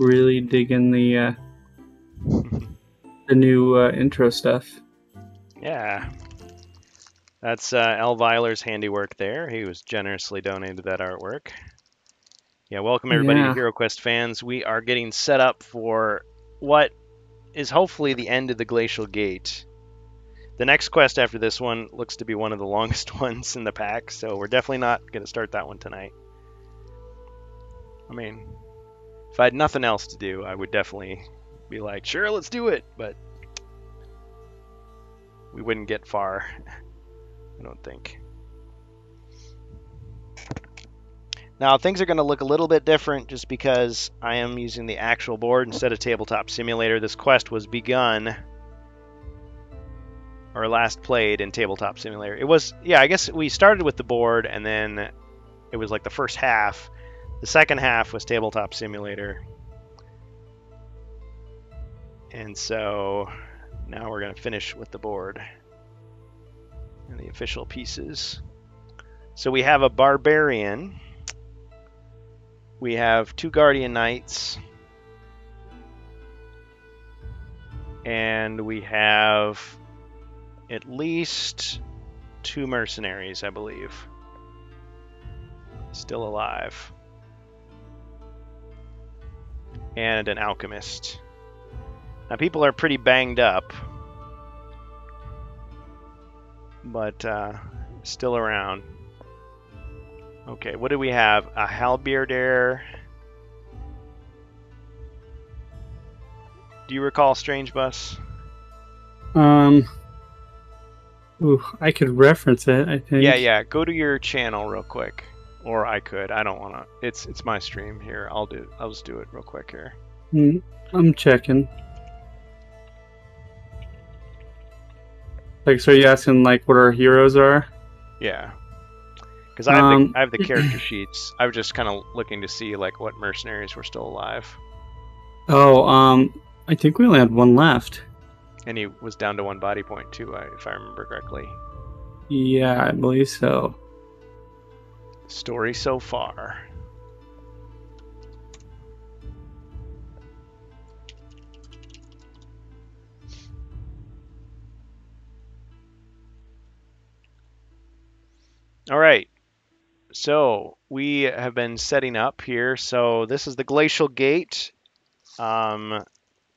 really digging the uh, the new uh, intro stuff. Yeah. That's uh, Elviler's handiwork there. He was generously donated that artwork. Yeah, welcome everybody Yeah. to Hero Quest fans. We are getting set up for what is hopefully the end of the Glacial Gate. The next quest after this one looks to be one of the longest ones in the pack, so we're definitely not going to start that one tonight. I mean, if I had nothing else to do, I would definitely be like, sure, let's do it, but we wouldn't get far. I don't think. Now things are going to look a little bit different just because I am using the actual board instead of Tabletop Simulator. This quest was begun or last played in Tabletop Simulator. It was yeah, I guess we started with the board and then it was like the first half. The second half was Tabletop Simulator. And so now we're going to finish with the board and the official pieces. So we have a barbarian. We have two guardian knights. And we have at least two mercenaries, I believe. Still alive. And an alchemist. Now people are pretty banged up but uh, still around. Okay, what do we have? A halberdier. Do you recall Strange Bus? Um, ooh, I could reference it. I think. Yeah, yeah. Go to your channel real quick, or I could. I don't want to. It's it's my stream here. I'll do. I'll just do it real quick here. Hmm, I'm checking. Like, so are you asking like what our heroes are? Yeah. Because I Um, I have the character sheets. I was just kind of looking to see like what mercenaries were still alive, Oh, um, I think we only had one left. and he was down to one body point too, I- if I remember correctly. Yeah, I believe so. Story so far. All right. So we have been setting up here. So this is the Glacial Gate. Um,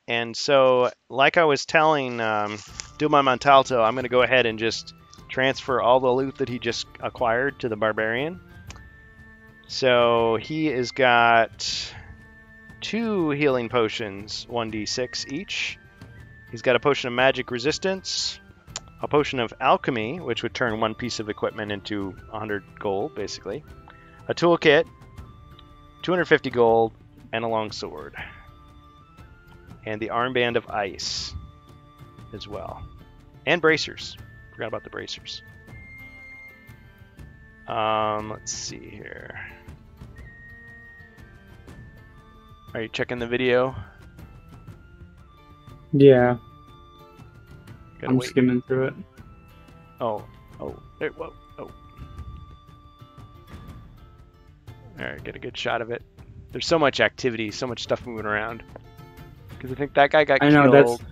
and so, like I was telling um, Duma Montalto, I'm going to go ahead and just transfer all the loot that he just acquired to the Barbarian. So he has got two healing potions, 1d6 each. He's got a potion of magic resistance, a potion of alchemy, which would turn one piece of equipment into 100 gold, basically, a toolkit, 250 gold, and a long sword. And the armband of ice as well. And bracers. Forgot about the bracers. Um, let's see here. Are you checking the video? Yeah, Gotta I'm wait. skimming through it. Oh, oh, there, whoa, oh. All right, get a good shot of it. There's so much activity, so much stuff moving around. Because I think that guy got I know that's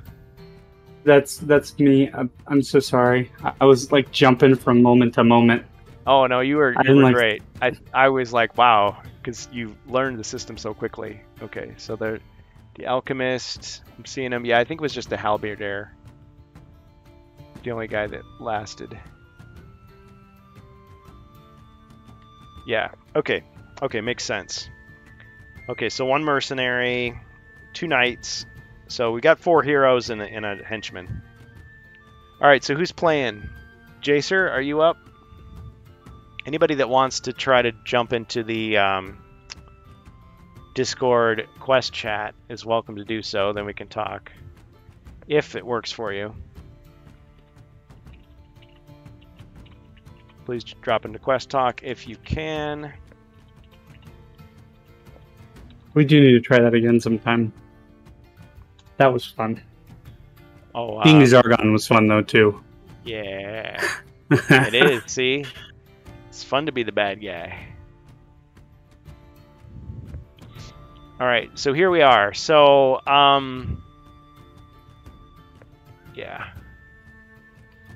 that's that's me. I'm, I'm so sorry. I, I was like jumping from moment to moment. Oh no, you were you were like- great. I I was like, wow, because you learned the system so quickly. Okay, so the the alchemist, I'm seeing him. Yeah, I think it was just the halberdier. The only guy that lasted. Yeah. Okay. Okay, makes sense. Okay, so one mercenary, two knights. So we got four heroes and a, and a henchman. All right, so who's playing? Jacer, are you up? Anybody that wants to try to jump into the um, Discord quest chat is welcome to do so. Then we can talk if it works for you. Please drop into quest talk if you can. We do need to try that again sometime. That was fun. Oh, uh, Being Zargon was fun though too. yeah, it is. See, it's fun to be the bad guy. All right, so here we are. So, um, yeah.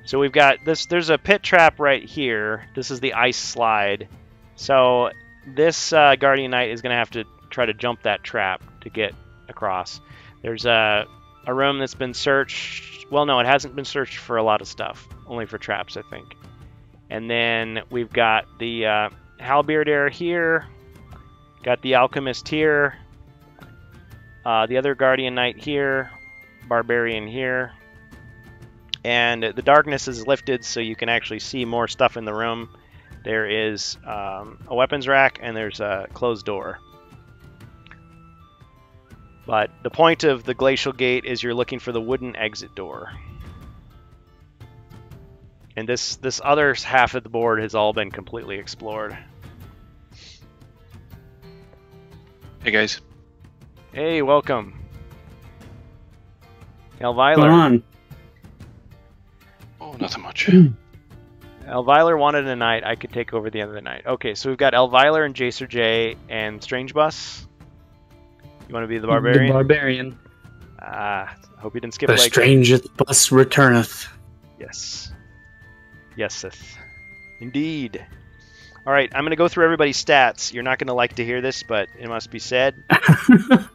So we've got this. There's a pit trap right here. This is the ice slide. So this uh, Guardian Knight is going to have to try to jump that trap to get across. There's a a room that's been searched. Well, no, it hasn't been searched for a lot of stuff. Only for traps, I think. And then we've got the uh, Halberdier here. Got the Alchemist here. Uh, the other Guardian Knight here. Barbarian here. And the darkness is lifted so you can actually see more stuff in the room. There is um, a weapons rack and there's a closed door. But the point of the glacial gate is you're looking for the wooden exit door. And this this other half of the board has all been completely explored. Hey guys. Hey, welcome. What's going Elviler. on? Oh, nothing much. Elviler wanted a night. I could take over the end of the night. Okay, so we've got Elviler and Jacer J and Strange Bus. You want to be the barbarian? The barbarian. Ah, hope you didn't skip The a strangest bus returneth. Yes. Yes, Sith. Indeed. All right, I'm going to go through everybody's stats. You're not going to like to hear this, but it must be said.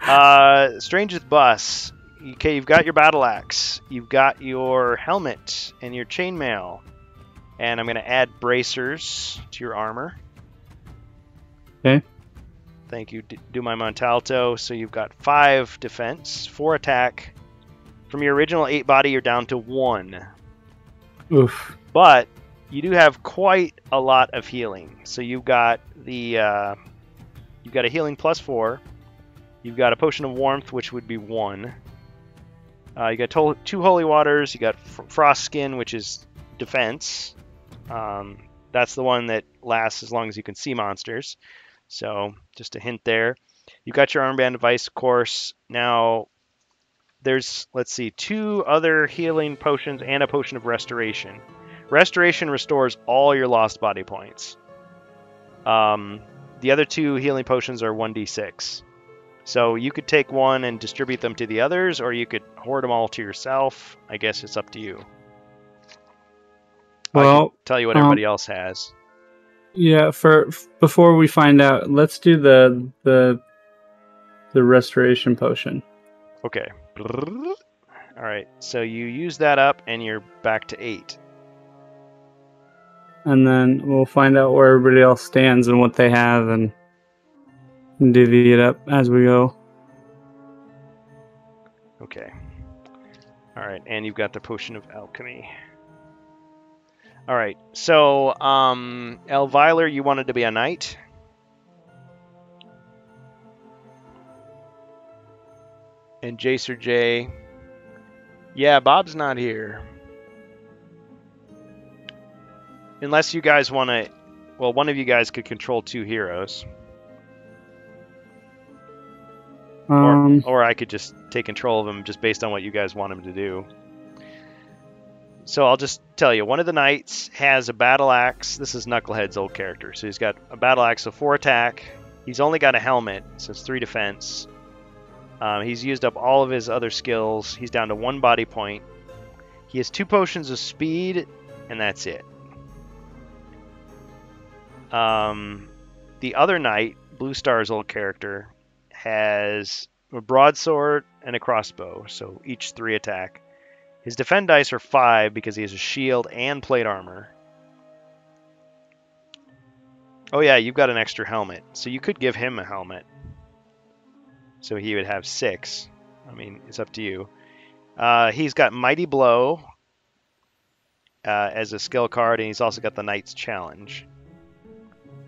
Uh, Strangest Bus. Okay, you've got your battle axe. You've got your helmet and your chainmail. And I'm going to add bracers to your armor. Okay. Thank you, D- do my Montalto. So you've got five defense, four attack. From your original eight body, you're down to one. Oof. But you do have quite a lot of healing. So you've got the uh, you've got a healing plus four. You've got a potion of warmth, which would be one. Uh, you got to- two holy waters. You got fr- frost skin, which is defense. Um, that's the one that lasts as long as you can see monsters. So just a hint there. You got your armband of course. Now there's let's see two other healing potions and a potion of restoration. Restoration restores all your lost body points. Um, the other two healing potions are 1d6. So you could take one and distribute them to the others, or you could hoard them all to yourself. I guess it's up to you. Well, tell you what um, everybody else has. yeah. For before we find out, let's do the the the restoration potion. Okay. All right. So you use that up, and you're back to eight. And then we'll find out where everybody else stands and what they have and divvy it up as we go. Okay. All right, and you've got the potion of alchemy. All right, so um, Elviler, you wanted to be a knight. And Jacer J. Yeah, Bob's not here. Unless you guys want to. Well, one of you guys could control two heroes. Um, or I could just take control of him just based on what you guys want him to do. So I'll just tell you, one of the knights has a battle axe. This is Knucklehead's old character. So he's got a battle axe, so four attack. He's only got a helmet, so it's three defense. Um, he's used up all of his other skills. He's down to one body point. He has two potions of speed, and that's it. Um, the other knight, Blue Star's old character, has a broadsword and a crossbow, so each three attack. His defend dice are five because he has a shield and plate armor. Oh yeah, you've got an extra helmet, so you could give him a helmet. So he would have six. I mean, it's up to you. Uh, he's got Mighty Blow uh, as a skill card, and he's also got the Knight's Challenge,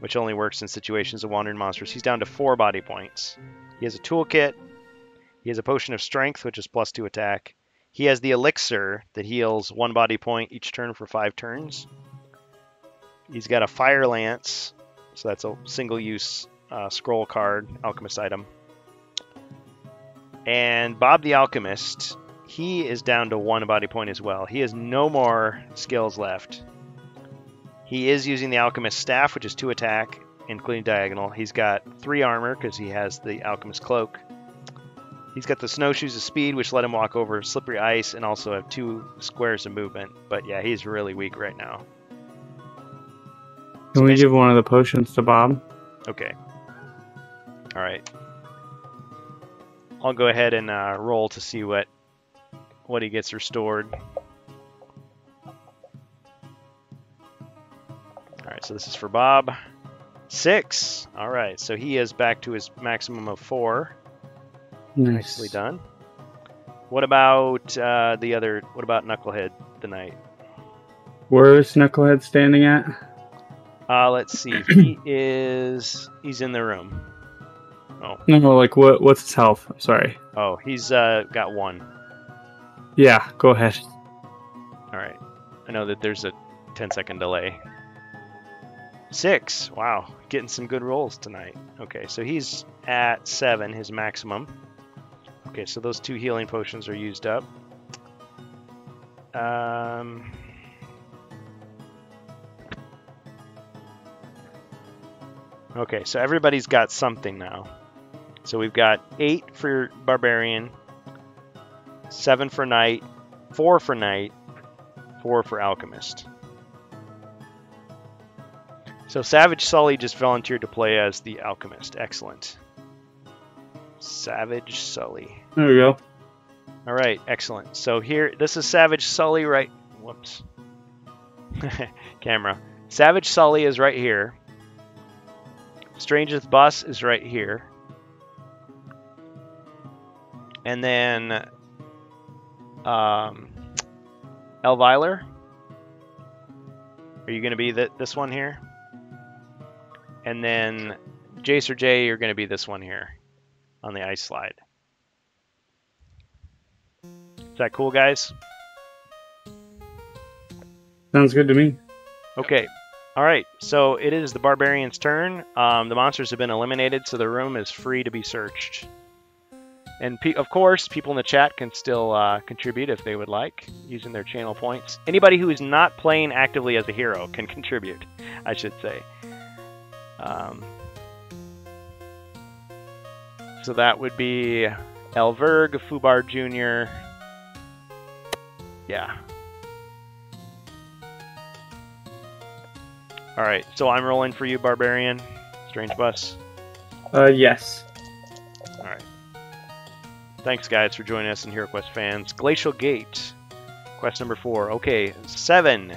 which only works in situations of wandering monsters. He's down to four body points. He has a toolkit. He has a potion of strength, which is plus two attack. He has the elixir that heals one body point each turn for five turns. He's got a fire lance, so that's a single use uh, scroll card, alchemist item. And Bob the Alchemist, he is down to one body point as well. He has no more skills left. He is using the alchemist staff, which is two attack, including diagonal. He's got three armor because he has the alchemist cloak. He's got the snowshoes of speed, which let him walk over slippery ice, and also have two squares of movement. But yeah, he's really weak right now. Can we give one of the potions to Bob? Okay. All right. I'll go ahead and uh, roll to see what what he gets restored. So this is for Bob. Six. All right, so he is back to his maximum of four. Nice. Nicely done. What about uh, the other? What about Knucklehead the knight? Where's Knucklehead standing at? Uh, let's see. he is. He's in the room. Oh, No, no, like what? What's his health? I'm sorry. oh, he's uh, got one. Yeah, go ahead. All right. I know that there's a 10 second delay. Six. Wow. Getting some good rolls tonight. Okay, so he's at seven, his maximum. Okay, so those two healing potions are used up. Um. Okay, so everybody's got something now. So we've got eight for barbarian, seven for knight, four for knight, four for alchemist. So Savage Sully just volunteered to play as the alchemist. Excellent. Savage Sully. There we go. All right, excellent. So here, this is Savage Sully right. Whoops. Camera. Savage Sully is right here. Strangest Bus is right here. And then um, Elviler. Are you going to be th- this one here? And then Jace or Jay, you're going to be this one here on the ice slide. Is that cool, guys? Sounds good to me. Okay. All right. So it is the barbarian's turn. Um, the monsters have been eliminated, so the room is free to be searched. And pe- of course, people in the chat can still uh, contribute if they would like, using their channel points. Anybody who is not playing actively as a hero can contribute, I should say. Um, so that would be Elverg, Fubar Jr. Yeah. All right, so I'm rolling for you, Barbarian. Strange Bus. Uh, yes. All right. Thanks, guys, for joining us in Hero Quest fans. Glacial Gate. Quest number four. Okay, seven.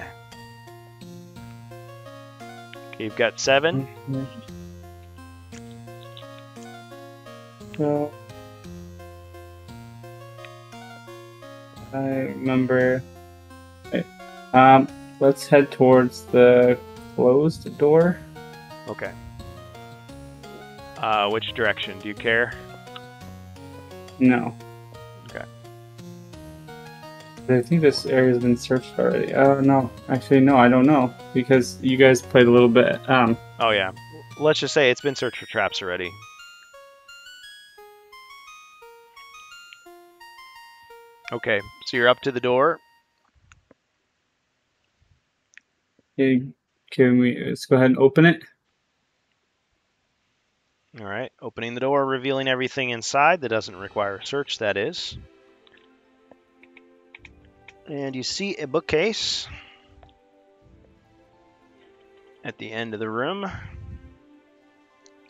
Okay, you've got seven. So, I remember. Um, let's head towards the closed door. Okay. Uh, which direction? Do you care? No. I think this area's been searched already. Oh no, actually no, I don't know because you guys played a little bit. Um, Oh, yeah. Let's just say it's been searched for traps already. Okay, so you're up to the door. can we let's go ahead and open it? All right, opening the door, revealing everything inside that doesn't require a search, that is. And you see a bookcase at the end of the room.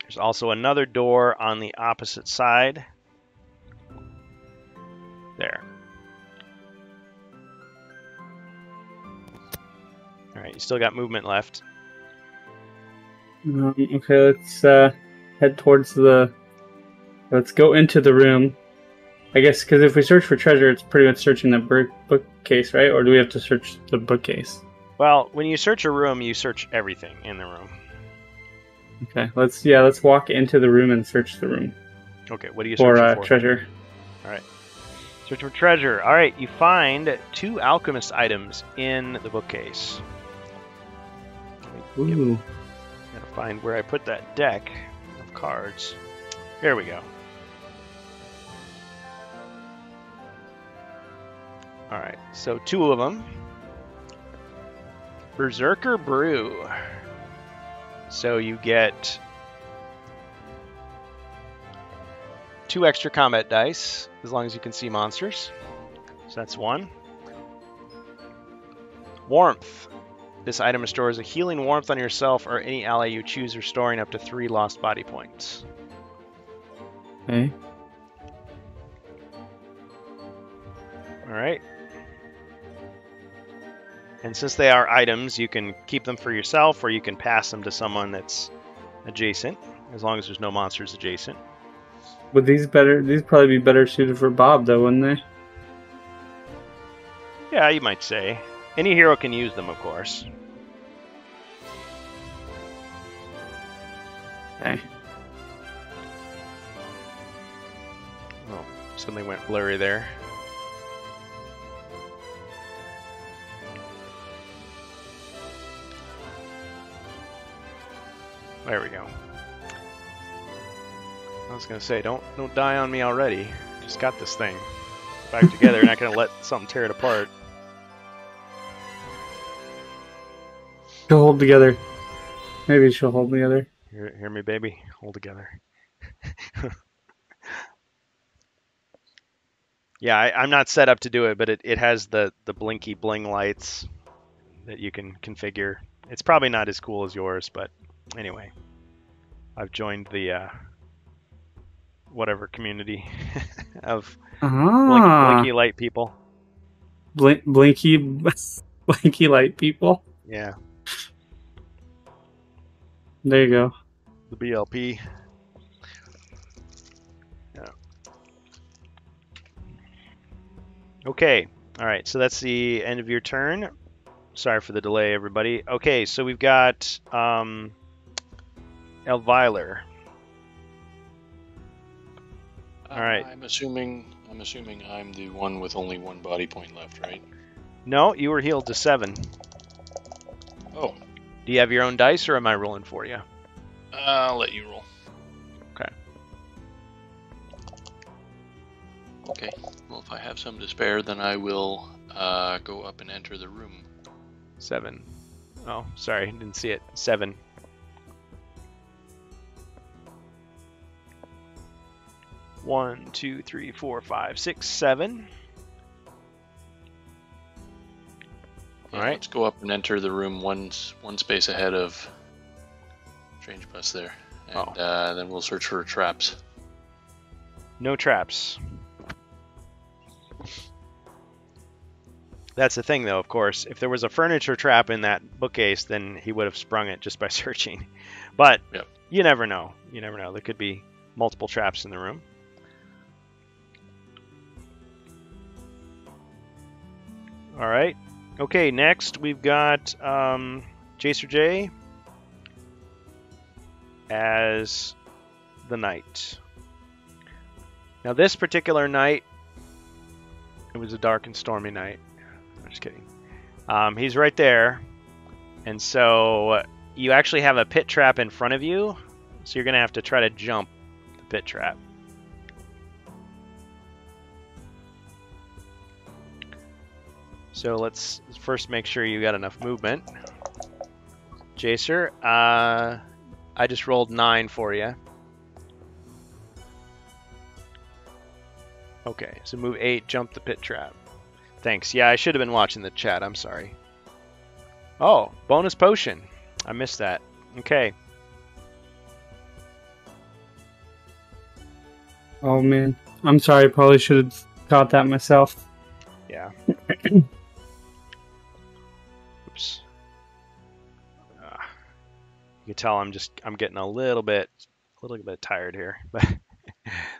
There's also another door on the opposite side. There. All right, you still got movement left. Um, okay, let's uh, head towards the. Let's go into the room. I guess because if we search for treasure, it's pretty much searching the book bookcase, right? Or do we have to search the bookcase? Well, when you search a room, you search everything in the room. Okay, let's yeah, let's walk into the room and search the room Okay, what do you for uh, for? treasure. All right, search for treasure. All right, you find two alchemist items in the bookcase. Let me get- Ooh, Gotta find where I put that deck of cards. There we go. All right, so two of them. Berserker Brew. So you get two extra combat dice as long as you can see monsters. So that's one. Warmth. This item restores a healing warmth on yourself or any ally you choose, restoring up to three lost body points. Okay. All right. And since they are items, you can keep them for yourself or you can pass them to someone that's adjacent, as long as there's no monsters adjacent. Would these better? These probably be better suited for Bob, though, wouldn't they? Yeah, you might say. Any hero can use them, of course. Okay. Oh, something went blurry there. There we go. I was gonna say, don't don't die on me already. Just got this thing back together, not gonna let something tear it apart. She'll hold together. Maybe she'll hold together. Hear, hear me, baby? Hold together. yeah, I, I'm not set up to do it, but it, it has the, the blinky bling lights that you can configure. It's probably not as cool as yours, but anyway. I've joined the uh, whatever community of blink, Ah, blinky light people. blink, blinky, blinky light people. Yeah, There you go. the BLP. Yeah. Okay. All right. So that's the end of your turn. Sorry for the delay, everybody. Okay. So we've got um, Elviler. All right. I'm assuming I'm assuming I'm the one with only one body point left, right? No, you were healed to seven. Oh, Do you have your own dice, or am I rolling for you? I'll let you roll. Okay. Okay. Well, if I have some to spare, then I will uh, go up and enter the room. Seven. Oh, sorry, didn't see it. Seven. One, two, three, four, five, six, seven. Yeah, Alright. Let's go up and enter the room one one space ahead of Strange Bus there, and Oh. uh, then we'll search for traps. No traps. That's the thing, though, of course. If there was a furniture trap in that bookcase, then he would have sprung it just by searching. But Yep. you never know. You never know. There could be multiple traps in the room. All right. Okay, next we've got um, Jacer J as the knight. Now, this particular night, it was a dark and stormy night. I'm just kidding. Um, he's right there, and so you actually have a pit trap in front of you, so you're gonna have to try to jump the pit trap. So let's first make sure you got enough movement. Jacer, uh, I just rolled nine for you. Okay, so move eight, jump the pit trap. Thanks. Yeah, I should have been watching the chat. I'm sorry. Oh, bonus potion. I missed that. Okay. Oh man, I'm sorry. I Probably should have caught that myself. Yeah. can tell I'm just I'm getting a little bit a little bit tired here, but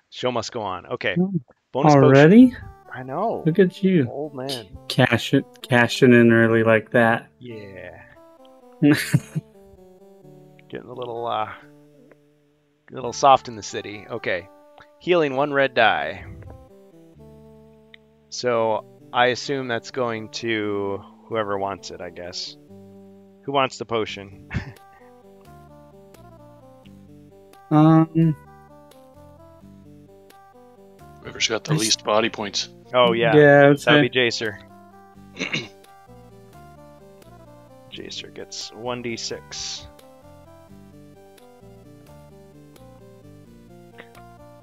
show must go on. Okay. Oh, Bonus potion. Already? I know. Look at you, Old man. cash it, cashing in early like that. Yeah. Getting a little uh a little soft in the city. Okay. Healing one red die. So I assume that's going to whoever wants it, I guess. Who wants the potion? Um, Whoever's got the I least body points. Oh yeah, yeah, okay. that'd be Jacer. Jacer gets one d six.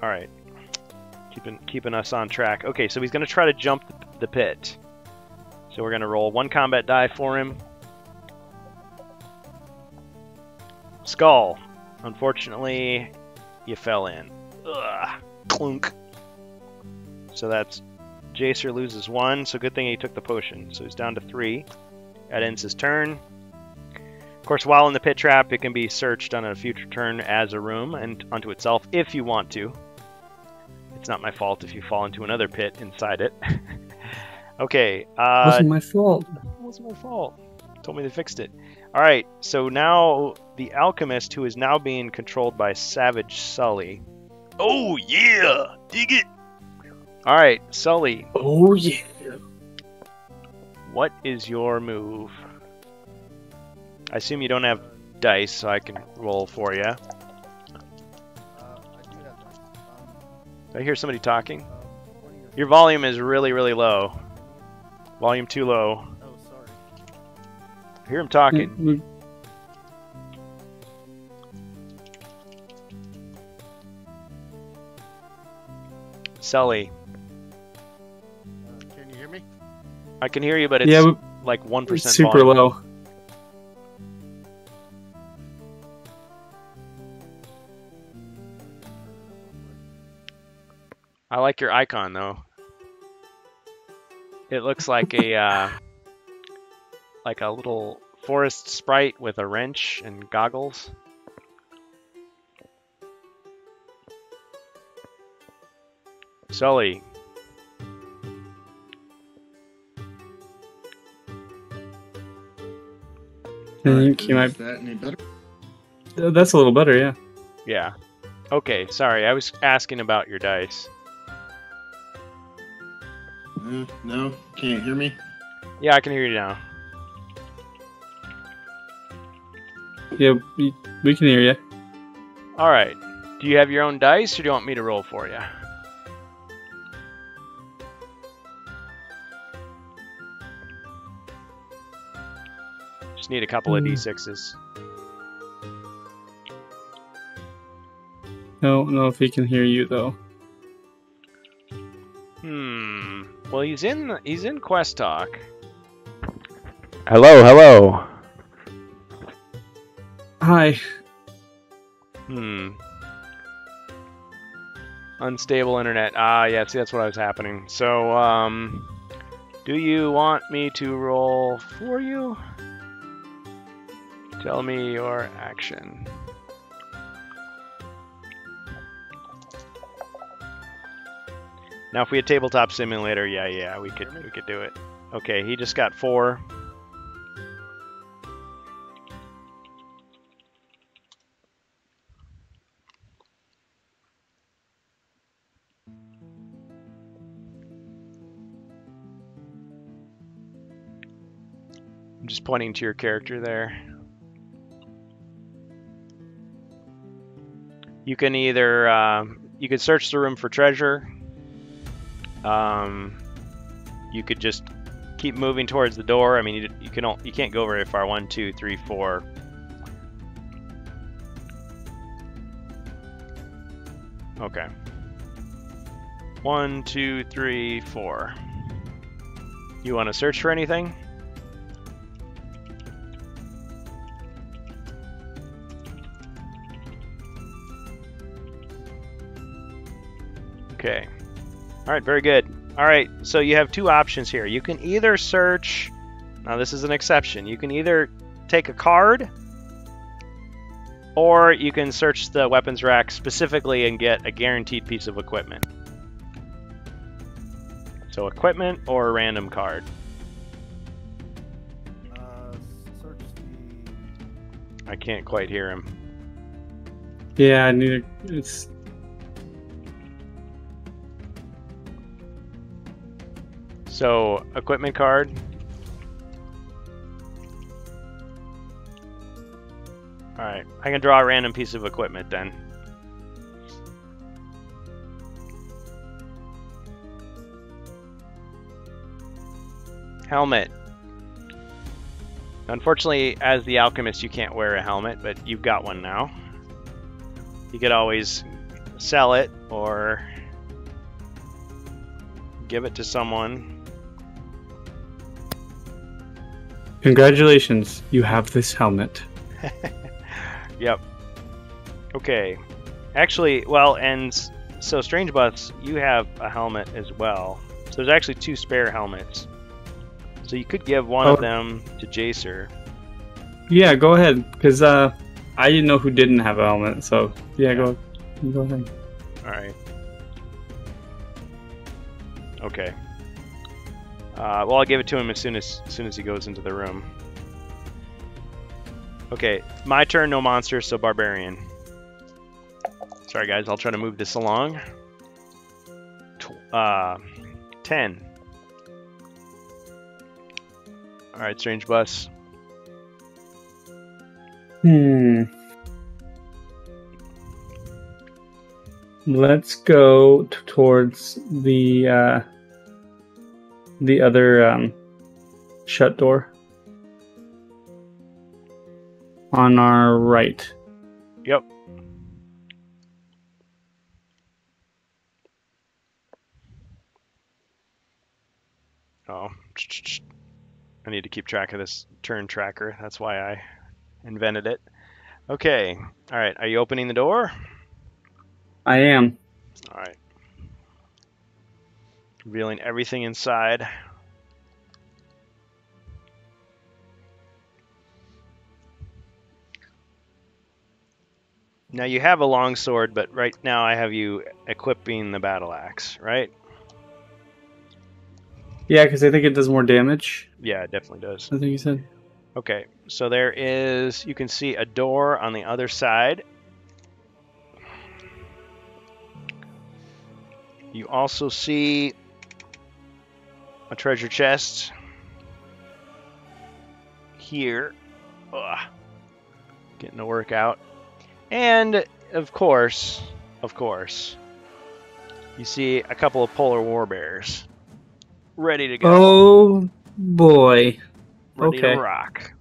All right, keeping keeping us on track. Okay, so he's gonna try to jump the pit. So we're gonna roll one combat die for him. Skull. Unfortunately, you fell in. Ugh. Clunk. So that's Jacer loses one, so good thing he took the potion. So he's down to three. That ends his turn. Of course, while in the pit trap, it can be searched on a future turn as a room and unto itself if you want to. It's not my fault if you fall into another pit inside it. okay. Uh, wasn't my fault. It wasn't my fault. Told me they fixed it. All right. So now the alchemist, who is now being controlled by Savage Sully. Oh yeah, dig it. All right, Sully. Oh yeah. What is your move? I assume you don't have dice, so I can roll for you. Uh, I do have one. I hear somebody talking. what do you- Your volume is really, really low. Volume too low. Sorry. I hear him talking. Mm, Sully, Uh, can you hear me? I can hear you, but it's yeah, like one it's super volume. low. I like your icon though. It looks like a uh, like a little forest sprite with a wrench and goggles. Sully, I think you might. That any better? That's a little better, yeah. yeah. Okay, sorry, I was asking about your dice. Uh, no, can't hear me. Yeah, I can hear you now. Yeah, we, we can hear you. All right. Do you have your own dice, or do you want me to roll for you? Just need a couple of Hmm. d6s. No, no, if he can hear you though. Hmm. Well, he's in he's in quest talk. Hello, hello. Hi. Hmm. Unstable internet. Ah, yeah. See, that's what was happening. So, um, do you want me to roll for you? Tell me your action. Now, if we had tabletop simulator, yeah, yeah, we could we could do it. Okay, he just got four. Pointing to your character there. You can either um, you could search the room for treasure. Um, you could just keep moving towards the door. I mean, you, you can you can't go very far. One, two, three, four. Okay. One, two, three, four. You want to search for anything? Okay. All right, very good. All right, so you have two options here. You can either search, now this is an exception, you can either take a card or you can search the weapons rack specifically and get a guaranteed piece of equipment. So equipment or a random card. Uh, search the. I can't quite hear him. Yeah, neither. It's So equipment card. All right, I can draw a random piece of equipment then. Helmet. Unfortunately, as the alchemist, you can't wear a helmet, but you've got one now. You could always sell it or give it to someone. Congratulations, you have this helmet. Yep. Okay. Actually, well, and so Strange Butts, you have a helmet as well. So there's actually two spare helmets. So you could give one of Oh. them to Jacer. Yeah, go ahead, because uh, I didn't know who didn't have a helmet. So yeah, go go ahead. All right. Okay. Uh, well, I'll give it to him as soon as, as soon as he goes into the room. Okay, my turn. No monster, so barbarian. Sorry, guys. I'll try to move this along. Uh, ten. All right, strange bus. Hmm. Let's go towards the uh, the other um, shut door on our right. Yep. Oh, I need to keep track of this turn tracker. That's why I invented it. Okay. All right. Are you opening the door? I am. All right. Revealing everything inside. Now you have a long sword, but right now I have you equipping the battle axe, right? Yeah, because I think it does more damage. Yeah, it definitely does. I think you said. Okay, so there is, you can see a door on the other side. You also see a treasure chest here. Ugh. Getting to workout. And, of course, of course, you see a couple of polar war bears ready to go. Oh boy, ready okay. to rock.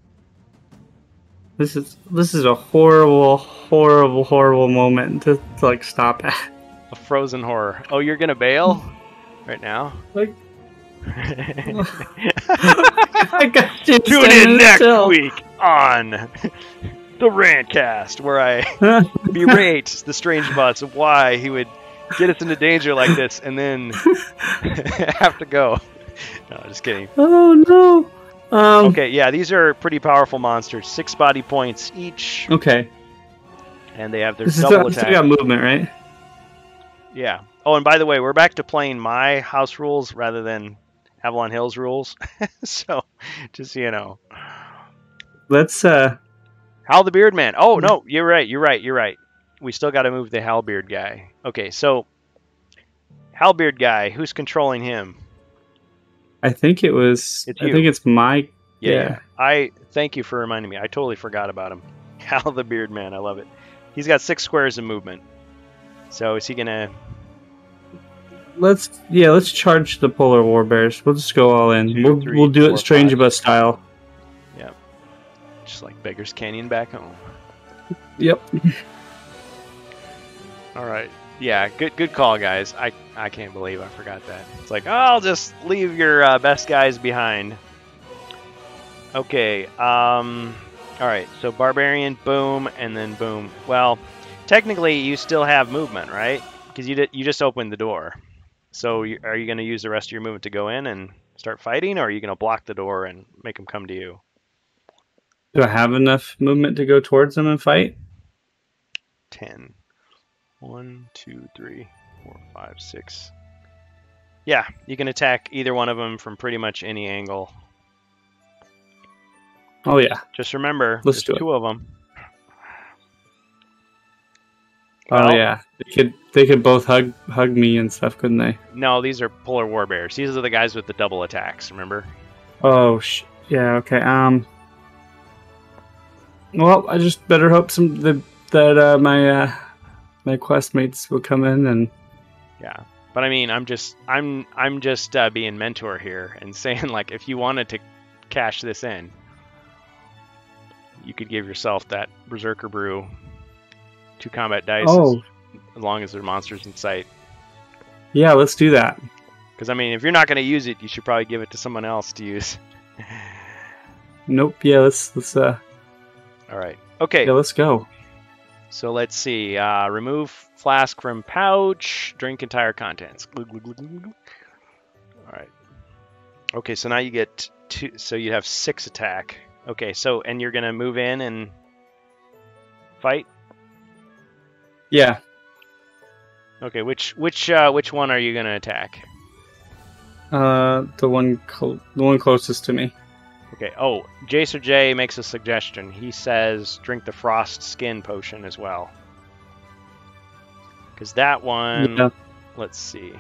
this is this is a horrible, horrible, horrible moment to, to like stop at. A frozen horror. Oh, you're gonna bail right now? Like, I got you Tune in next still. week on the Rantcast, where I berate the strange butts of why he would get us into danger like this and then have to go. No, just kidding. oh no. Um, Okay, yeah, these are pretty powerful monsters. Six body points each, Okay. and they have their This double attack. got movement, right? Yeah. Oh, and by the way, we're back to playing my house rules rather than Avalon Hill's rules. so, just you know. Let's uh Hal the Beard Man. Oh, no, you're right. You're right. You're right. We still got to move the Hal Beard guy. Okay, so Hal Beard guy, who's controlling him? I think it was It's I you. think it's my Yeah, Yeah. I thank you for reminding me. I totally forgot about him. Hal the Beard Man. I love it. He's got six squares of movement. So is he gonna? Let's yeah, let's charge the polar war bears. We'll just go all in. Two, we'll we'll do it strange five. bus style. Just like Beggars Canyon back home. Yep. All right. Yeah, good good call, guys. I I can't believe I forgot that. It's like, oh, I'll just leave your uh, best guys behind. Okay. Um. All right. So barbarian, boom, and then boom. Well, technically, you still have movement, right? Because you did, you just opened the door. So you, are you going to use the rest of your movement to go in and start fighting, or are you going to block the door and make them come to you? Do I have enough movement to go towards them and fight? 10. 1, 2, 3, 4, 5, 6. Yeah, you can attack either one of them from pretty much any angle. Oh yeah. Just remember, Let's there's do it. two of them. Oh yeah. They could they could both hug hug me and stuff, couldn't they? No, these are polar war bears. These are the guys with the double attacks, remember? Oh sh- yeah. Okay. Um. Well, I just better hope some the, that uh, my uh, my questmates will come in and Yeah. But I mean, I'm just I'm I'm just uh, being mentor here and saying like if you wanted to cash this in, you could give yourself that berserker brew two combat dice. oh as long as there are monsters in sight. Yeah, let's do that. Because I mean, if you're not going to use it, you should probably give it to someone else to use. Nope. Yeah, let's let's uh All right. Okay. yeah let's go. So let's see. Uh, remove flask from pouch. Drink entire contents. All right. Okay, so now you get two. So you have six attack. Okay, so and you're gonna move in and fight. Yeah. Okay, which which uh, which one are you gonna attack? Uh, the one cl- the one closest to me. Okay. Oh, Jacer J makes a suggestion. He says drink the frost skin potion as well. Because that one. yeah. Let's see.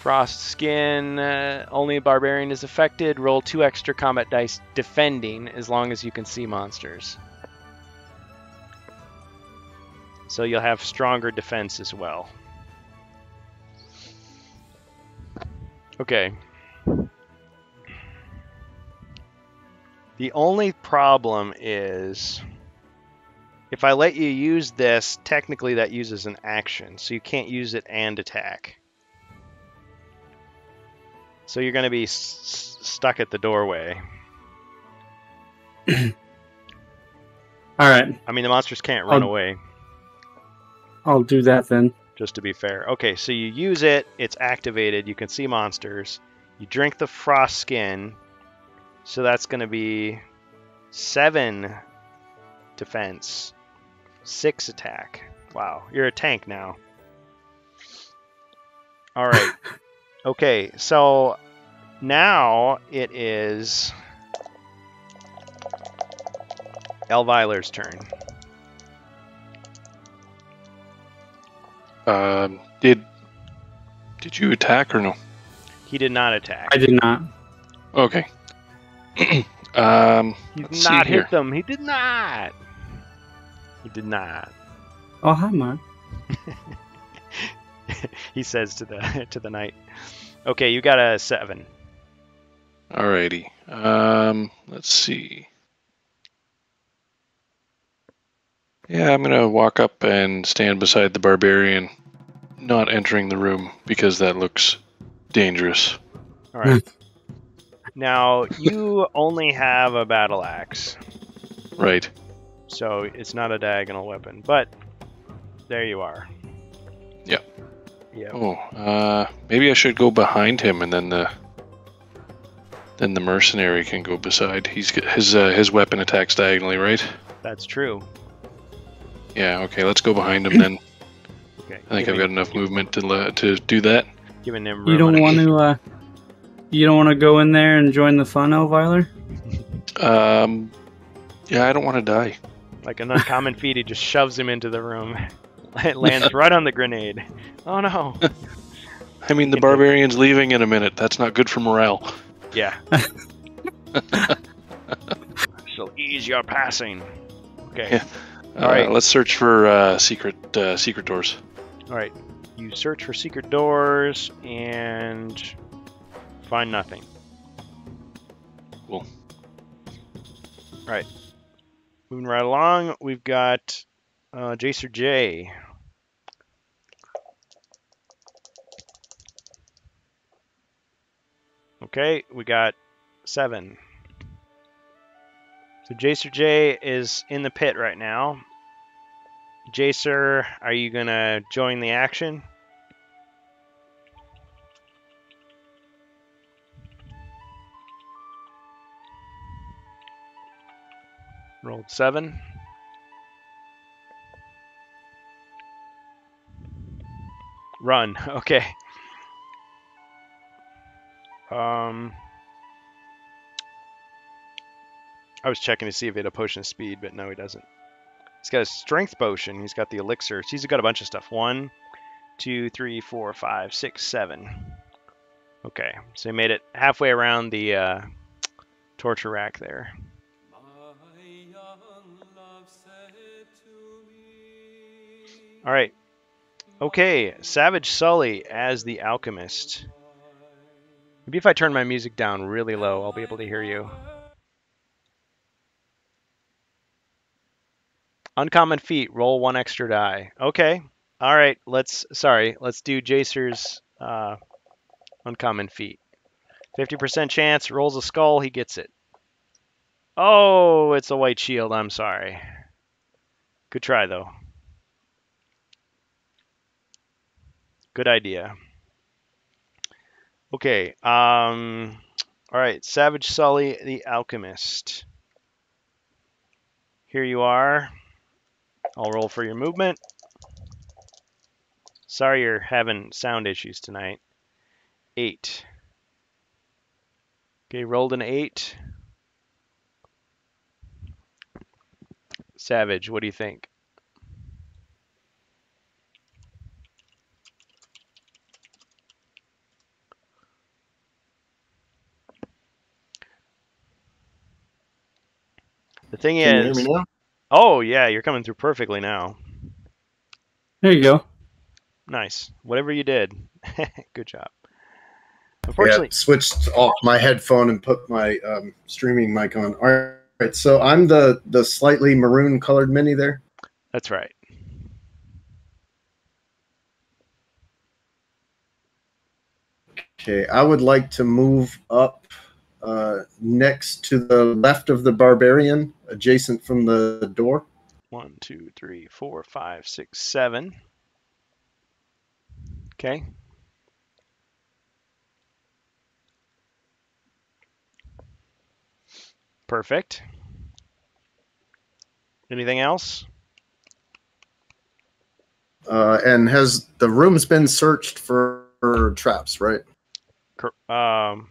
Frost skin. Uh, only a barbarian is affected. Roll two extra combat dice defending as long as you can see monsters. So you'll have stronger defense as well. Okay. The only problem is if I let you use this, technically that uses an action, so you can't use it and attack. So you're going to be stuck at the doorway. All right. I mean, the monsters can't run I'll- away, I'll do that then. just to be fair. Okay, so you use it, it's activated, you can see monsters. You drink the frost skin, so that's going to be seven defense, six attack. Wow, you're a tank now. All right. okay, so now it is Elviler's turn. Um, did did you attack or no? He did not attack. I did not. Okay. um, He did not see here. hit them. He did not. He did not. Oh hi, Mark. he says to the to the knight. Okay, you got a seven. Alrighty. Um, let's see. Yeah, I'm gonna walk up and stand beside the barbarian, not entering the room because that looks dangerous. All right. now you only have a battle axe, Right. so it's not a diagonal weapon. But there you are. Yeah. Yeah. Oh, uh, maybe I should go behind him and then the then the mercenary can go beside. He's his uh, his weapon attacks diagonally, right? That's true. Yeah. Okay, let's go behind him then. Okay. I think I've got enough movement to le- to do that. Giving him. You don't want to. uh You don't want to go in there and join the fun, Elviler? Um, yeah, I don't want to die. like an uncommon feat. He just shoves him into the room. It lands right on the grenade. Oh no. I mean, the barbarian's leaving in a minute. That's not good for morale. Yeah. so ease your passing. Okay. Yeah. All right. Let's search for uh, secret uh, secret doors. All right. You search for secret doors and find nothing. Cool. All right. Moving right along, we've got uh, Jacer J. Okay, we got seven. So Jacer J is in the pit right now. Jacer, are you gonna join the action? Rolled seven. Run. Okay. Um, I was checking to see if he had a potion of speed, but no, he doesn't. He's got a strength potion. He's got the elixir. He's got a bunch of stuff. One, two, three, four, five, six, seven. Okay, so he made it halfway around the uh, torture rack there. All right. Okay, Savage Sully as the alchemist. Maybe if I turn my music down really low, I'll be able to hear you. Uncommon feat. Roll one extra die. Okay. All right. Let's. Sorry. Let's do Jacer's uh, uncommon feat. 50% chance. Rolls a skull. He gets it. Oh, it's a white shield. I'm sorry. Good try though. Good idea. Okay. Um. All right. Savage Sully, the alchemist. Here you are. I'll roll for your movement. Sorry you're having sound issues tonight. Eight. Okay, rolled an eight. Savage, what do you think? The thing Can you hear is, me now? Oh yeah, you're coming through perfectly now. There you go. Nice. Whatever you did, good job. Yeah, Unfortunately, switched off my headphone and put my um, streaming mic on. All right, so I'm the the slightly maroon colored mini there. that's right. Okay, I would like to move up uh, next to the left of the barbarian, adjacent from the door. One, two, three, four, five, six, seven. Okay. Perfect. Anything else? Uh, and has the room's been searched for, for traps, right? Um.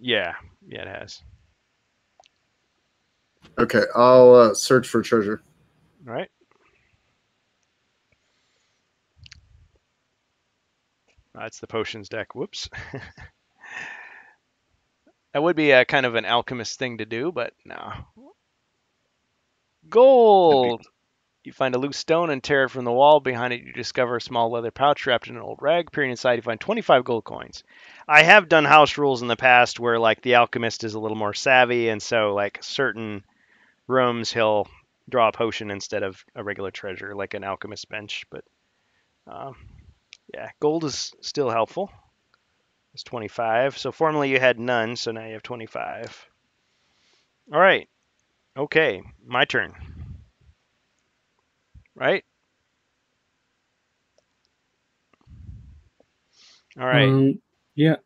Yeah. Yeah, it has. Okay, I'll uh, search for treasure. All right. That's the potions deck. Whoops. that would be a kind of an alchemist thing to do, but no. Gold. You find a loose stone and tear it from the wall. Behind it, you discover a small leather pouch wrapped in an old rag. Peering inside, you find 25 gold coins. I have done house rules in the past where, like, the alchemist is a little more savvy, and so, like, certain rooms he'll draw a potion instead of a regular treasure, like an alchemist bench. But um, yeah, gold is still helpful. It's 25. So formerly you had none, so now you have 25. All right. Okay, my turn. Right? All right. Um, yeah.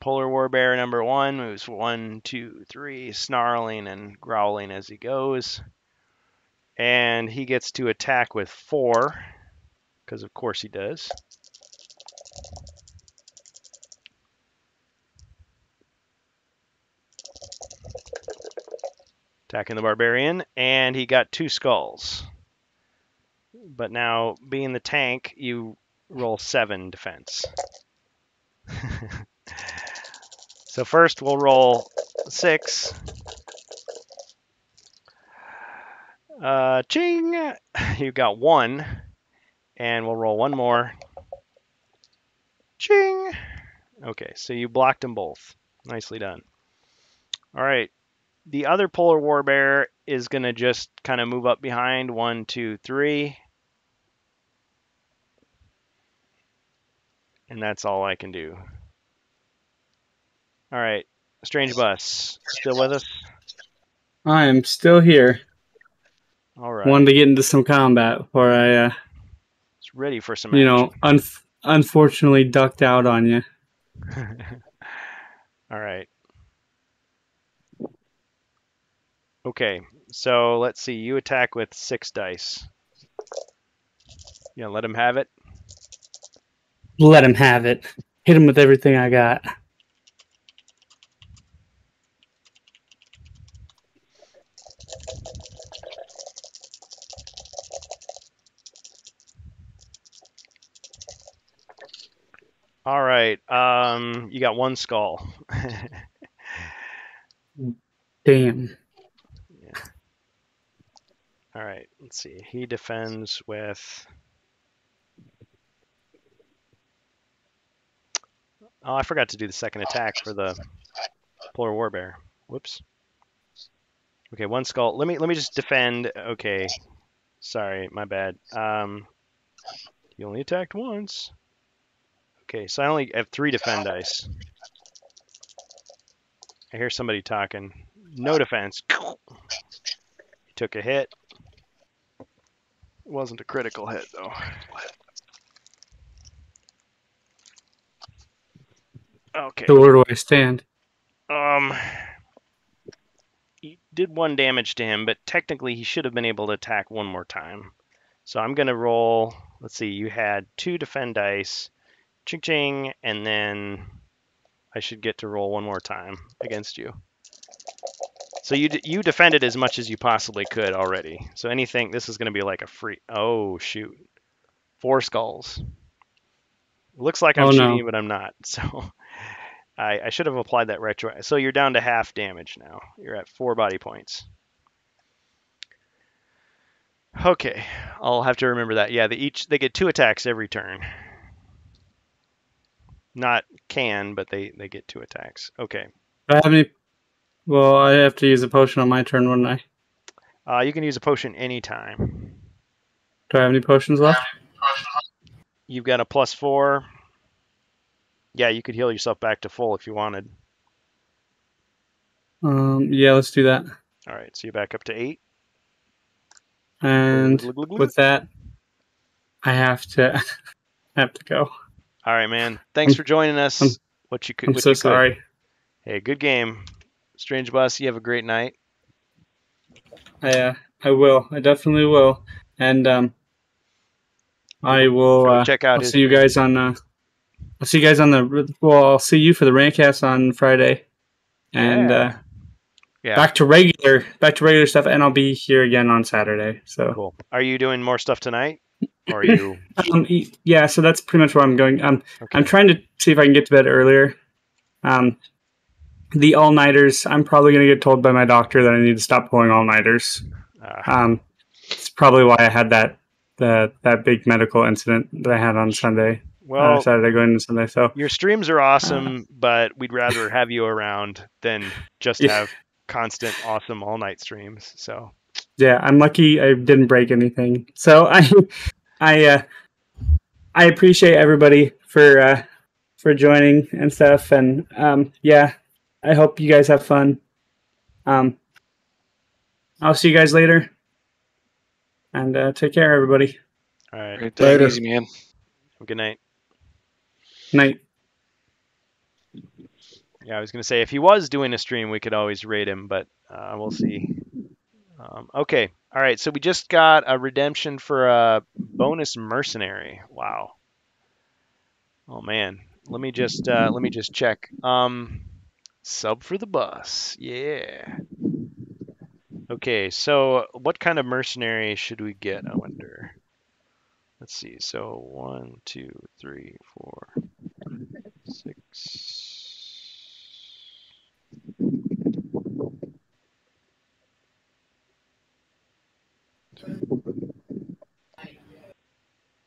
Polar War Bear number one moves one, two, three, snarling and growling as he goes. And he gets to attack with four, because of course he does. Attacking the barbarian, and he got two skulls. But now, being the tank, you roll seven defense. so first we'll roll six. Uh, ching! You got one, and we'll roll one more. Ching! Okay, so you blocked them both. Nicely done. All right. The other polar war bear is going to just kind of move up behind. One, two, three. And that's all I can do. All right. Strange Bus, still with us? I am still here. All right. Wanted to get into some combat before I, uh, It's ready for some you know, un- unfortunately ducked out on you. All right. Okay, so let's see. You attack with six dice. Yeah, let him have it. Let him have it. Hit him with everything I got. All right. Um, you got one skull. Damn. All right. Let's see. He defends with. Oh, I forgot to do the second attack for the polar war bear. Whoops. Okay, one skull. Let me let me just defend. Okay, sorry, my bad. Um, you only attacked once. Okay, so I only have three defend dice. I hear somebody talking. No defense. Took a hit. It wasn't a critical hit though. Okay. So where do I stand? Um, he did one damage to him, but technically he should have been able to attack one more time. So I'm gonna roll. Let's see. You had two defend dice, ching ching, and then I should get to roll one more time against you. So you you defended as much as you possibly could already. So anything, this is gonna be like a free. Oh shoot, four skulls. Looks like I'm Oh, no. you, but I'm not. So. I, I should have applied that retro. So you're down to half damage now. You're at four body points. Okay, I'll have to remember that. Yeah, they each they get two attacks every turn. Not can, but they they get two attacks. Okay, Do I have any? Well, I have to use a potion on my turn, wouldn't I? uh, you can use a potion anytime. Do I have any potions left? You've got a plus four. Yeah, you could heal yourself back to full if you wanted. Um, yeah, let's do that. All right, so you're back up to eight. And with that, I have to I have to go. All right, man. Thanks I'm- for joining us. I'm- what you could. I'm so you could. sorry. Hey, good game. Strange Bus. you have a great night. I uh, I will. I definitely will. And um, I will. Uh, check out I'll see you guys on. Uh, I'll see you guys on the. Well, I'll see you for the Rantcast on Friday, and Yeah. uh, Yeah. back to regular, back to regular stuff, and I'll be here again on Saturday. So, Cool. Are you doing more stuff tonight? Or are you um, yeah, so that's pretty much where I'm going. Um, okay. I'm trying to see if I can get to bed earlier. Um, the all nighters. I'm probably going to get told by my doctor that I need to stop pulling all nighters. uh, Um, it's probably why I had that the that big medical incident that I had on Sunday, well, Saturday going into Sunday. So your streams are awesome, but we'd rather have you around than just Yeah. have constant awesome all night streams. So yeah, I'm lucky I didn't break anything. So I I uh, I appreciate everybody for uh, for joining and stuff, and um, yeah, I hope you guys have fun. Um, I'll see you guys later, and uh, take care, everybody. all right. Right, Later. easy, man. Good night. Night. Yeah, I was gonna say if he was doing a stream, we could always rate him, but uh, we'll see. Um, okay, all right. So we just got a redemption for a bonus mercenary. Wow. Oh man, let me just uh, let me just check. Um, sub for the bus. Yeah. Okay, so what kind of mercenary should we get? I wonder. Let's see. So one, two, three, four, six.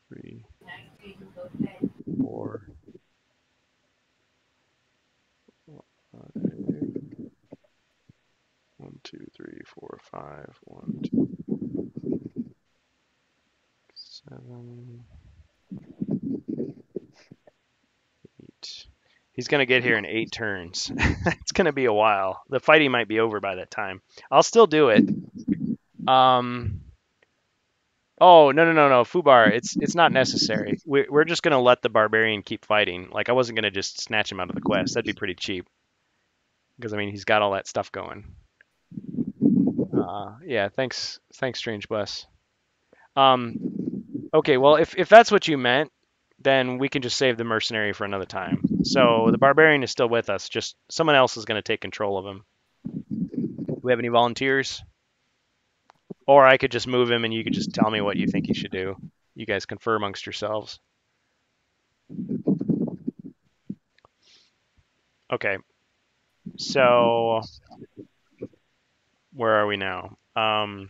Three, four. One, two, three, four, five. One, two, seven, eight. He's gonna get here in eight turns. it's gonna be a while. The fighting might be over by that time. I'll still do it. Um. Oh no no no no Fubar! It's it's not necessary. We're we're just gonna let the barbarian keep fighting. Like I wasn't gonna just snatch him out of the quest. That'd be pretty cheap. Because I mean he's got all that stuff going. Uh, yeah. Thanks thanks Strange Bus. Um. Okay. Well, if if that's what you meant, then we can just save the mercenary for another time. So the barbarian is still with us. Just someone else is gonna take control of him. Do we have any volunteers? Or I could just move him and you could just tell me what you think he should do. You guys confer amongst yourselves. Okay. So where are we now? Um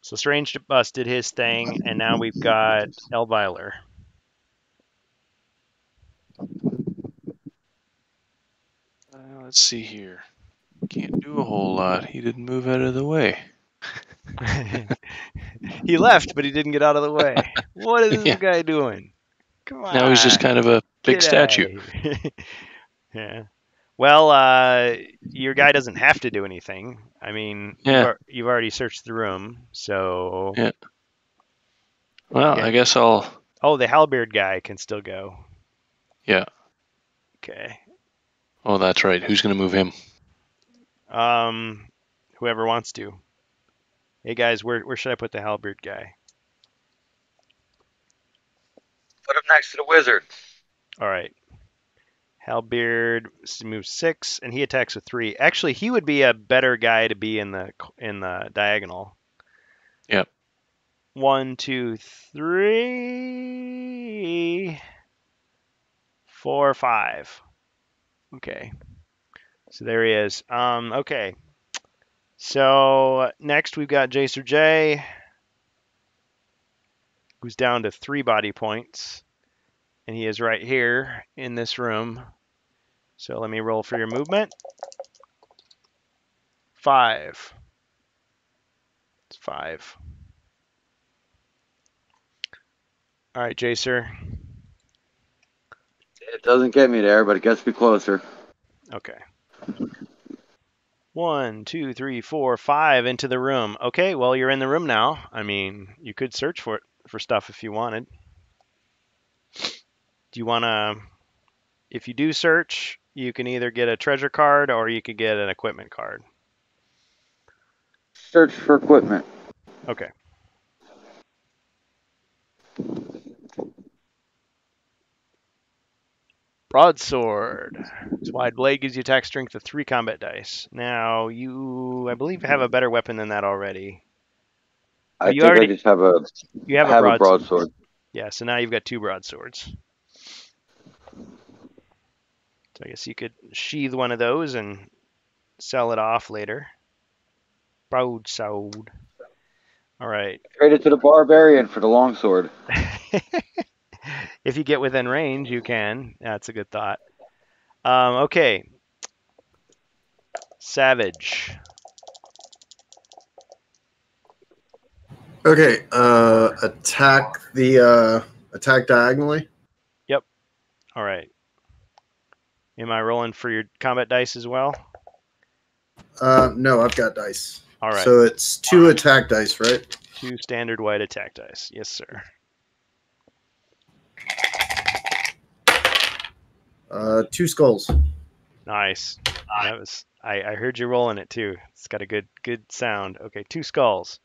so Strange Bus did his thing, and now we've got Elviler. Uh, let's see here. Can't do a whole lot. He didn't move out of the way. he left, but he didn't get out of the way. What is Yeah. this guy doing? Come on. Now he's just kind of a big statue. yeah. Well, uh, your guy doesn't have to do anything. I mean, you've Yeah. you've already searched the room, so. Yeah. Well, Yeah. I guess I'll. Oh, the halberd guy can still go. Yeah. Okay. Oh, that's right. Who's going to move him? Um, whoever wants to. Hey guys, where where should I put the halberd guy? Put him next to the wizard. All right. Halberd moves six, and he attacks with three. Actually, he would be a better guy to be in the in the diagonal. Yep. One, two, three, four, five. Okay. So there he is. Um. Okay. So next we've got Jacer J, who's down to three body points and he is right here in this room. So let me roll for your movement. Five. It's five. All right, Jacer. It doesn't get me there, but it gets me closer. Okay. One, two, three, four, five into the room. Okay, well you're in the room now. I mean, you could search for it for stuff if you wanted. Do you want to? If you do search, you can either get a treasure card or you could get an equipment card. Search for equipment. Okay. Broadsword. Its wide blade gives you attack strength of three combat dice. Now you, I believe, have a better weapon than that already. I You think already- I just have a You have, I have a, broadsword. Yeah, so now you've got two broadswords. So I guess you could sheathe one of those and sell it off later. Broadsword. All right. Trade it to the barbarian for the longsword. if you get within range, you can. That's a good thought. Um, okay. Savage. Okay, uh, attack the uh, attack diagonally. Yep. All right. Am I rolling for your combat dice as well? Uh, no, I've got dice. All right. So it's two attack dice, right? Two standard white attack dice. Yes, sir. Uh, two skulls. Nice. That was I, I heard you rolling it too. It's got a good good sound. Okay, two skulls.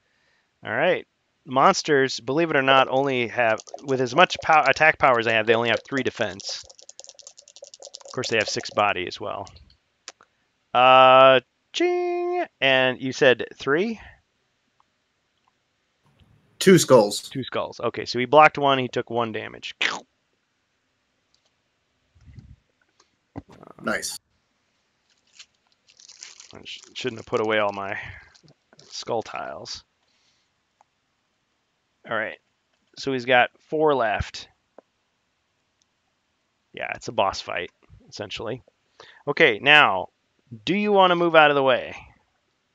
All right. Monsters, believe it or not, only have with as much pow- attack power as they have, they only have three defense. Of course, they have six body as well. Uh, ching. And you said three, Two skulls. two skulls. Okay, so he blocked one. He took one damage. Nice. I sh- shouldn't have put away all my skull tiles. All right. So he's got four left. Yeah, it's a boss fight, essentially. Okay, now, do you want to move out of the way?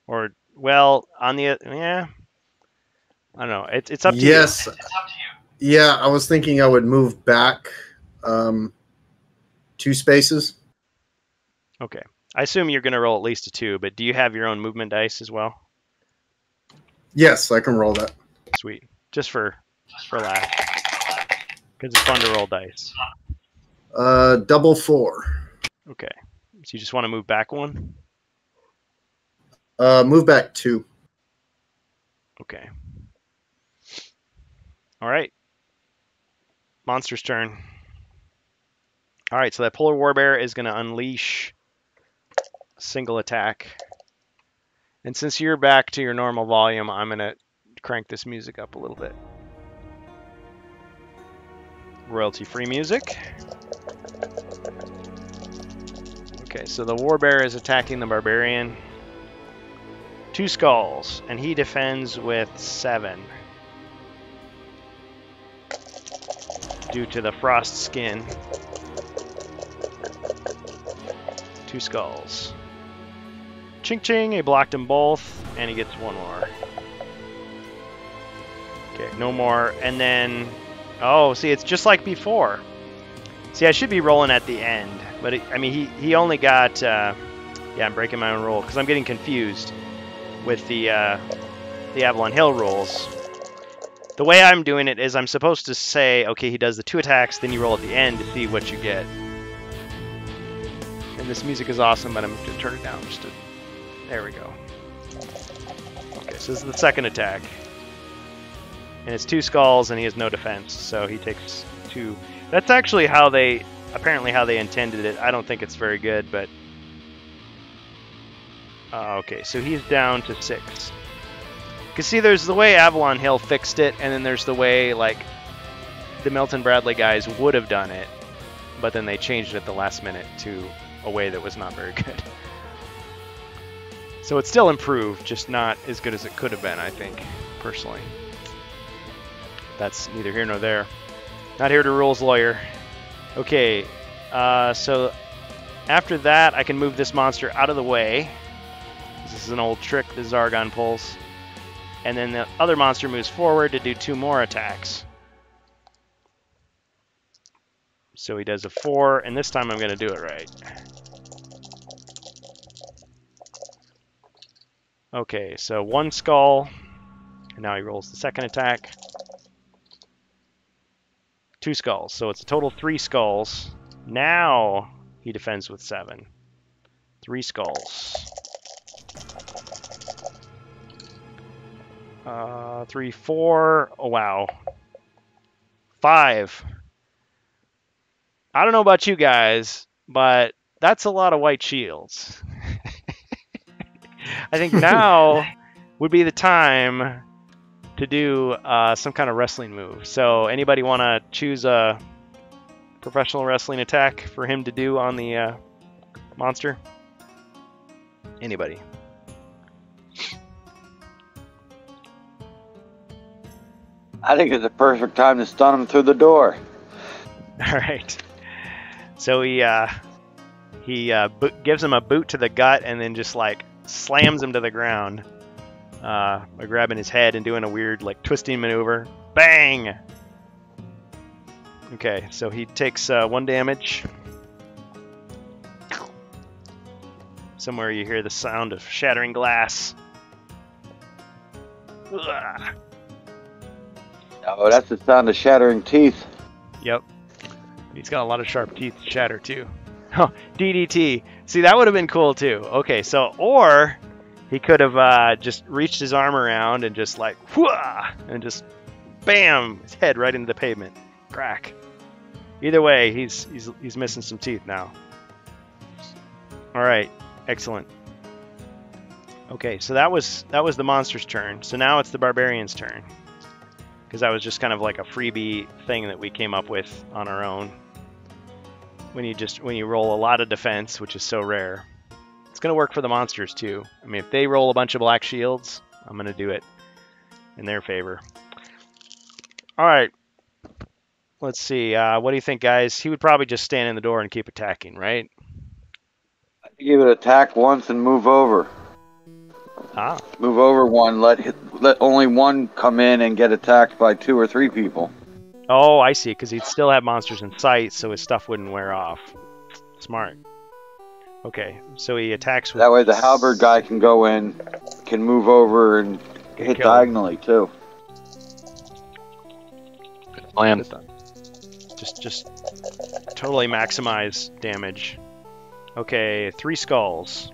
Or, well, on the, yeah. I don't know. It's, it's up to you. yes. Yeah, I was thinking I would move back um, two spaces. Okay. I assume you're going to roll at least a two, but do you have your own movement dice as well? Yes, I can roll that. Sweet. Just for, for laugh. Because it's fun to roll dice. Uh, double four. Okay. So you just want to move back one? Uh, move back two. Okay. All right. Monster's turn. All right, so that polar warbear is going to unleash single attack. And since you're back to your normal volume, I'm going to crank this music up a little bit. Royalty free music. Okay, so the warbear is attacking the barbarian. Two skulls, and he defends with seven. Due to the frost skin. Two skulls. Ching ching, he blocked them both, and he gets one more. Okay, no more. And then, oh, see, it's just like before. See, I should be rolling at the end, but it, I mean, he, he only got, uh, yeah, I'm breaking my own rule because I'm getting confused with the, uh, the Avalon Hill rules. The way I'm doing it is I'm supposed to say, okay, he does the two attacks, then you roll at the end to see what you get. And this music is awesome, but I'm going to turn it down just to... There we go. Okay, so this is the second attack. And it's two skulls, and he has no defense, so he takes two... That's actually how they... Apparently how they intended it. I don't think it's very good, but... Uh, okay, so he's down to six. Because see, there's the way Avalon Hill fixed it, and then there's the way, like, the Milton Bradley guys would have done it, but then they changed it at the last minute to a way that was not very good. So it's still improved, just not as good as it could have been, I think, personally. That's neither here nor there. Not here to rules lawyer. Okay, uh, so after that, I can move this monster out of the way. This is an old trick the Zargon pulls. And then the other monster moves forward to do two more attacks. So he does a four, and this time I'm going to do it right. Okay, so one skull. And now he rolls the second attack. Two skulls, so it's a total three skulls. Now he defends with seven. Three skulls. Uh, three, four. Oh, wow. Five. I don't know about you guys, but that's a lot of white shields. I think now would be the time to do uh, some kind of wrestling move. So, anybody want to choose a professional wrestling attack for him to do on the uh, monster? Anybody? I think it's the perfect time to stun him through the door. All right. So he uh, he uh, gives him a boot to the gut and then just like slams him to the ground uh, by grabbing his head and doing a weird like twisting maneuver. Bang! Okay, so he takes uh, one damage. Somewhere you hear the sound of shattering glass. Ugh. Oh, that's the sound of shattering teeth. Yep. He's got a lot of sharp teeth to shatter too. Oh, DDT. See, that would have been cool too. Okay, so or he could have uh, just reached his arm around and just like and just bam, his head right into the pavement. Crack. Either way, he's he's he's missing some teeth now. All right, excellent. Okay, so that was that was the monster's turn. So now it's the barbarian's turn because that was just kind of like a freebie thing that we came up with on our own. When you just when you roll a lot of defense, which is so rare, it's gonna work for the monsters too. I mean, if they roll a bunch of black shields, I'm gonna do it in their favor. All right, let's see. Uh, what do you think, guys? He would probably just stand in the door and keep attacking, right? I Give it attack once and move over. Ah, Move over one. Let let only one come in and get attacked by two or three people. oh, I see. Because he'd still have monsters in sight, so his stuff wouldn't wear off. Smart. Okay, so he attacks with That way, the halberd guy can go in, can move over and hit kill him. diagonally too. Plan. just just totally maximize damage. Okay, three skulls.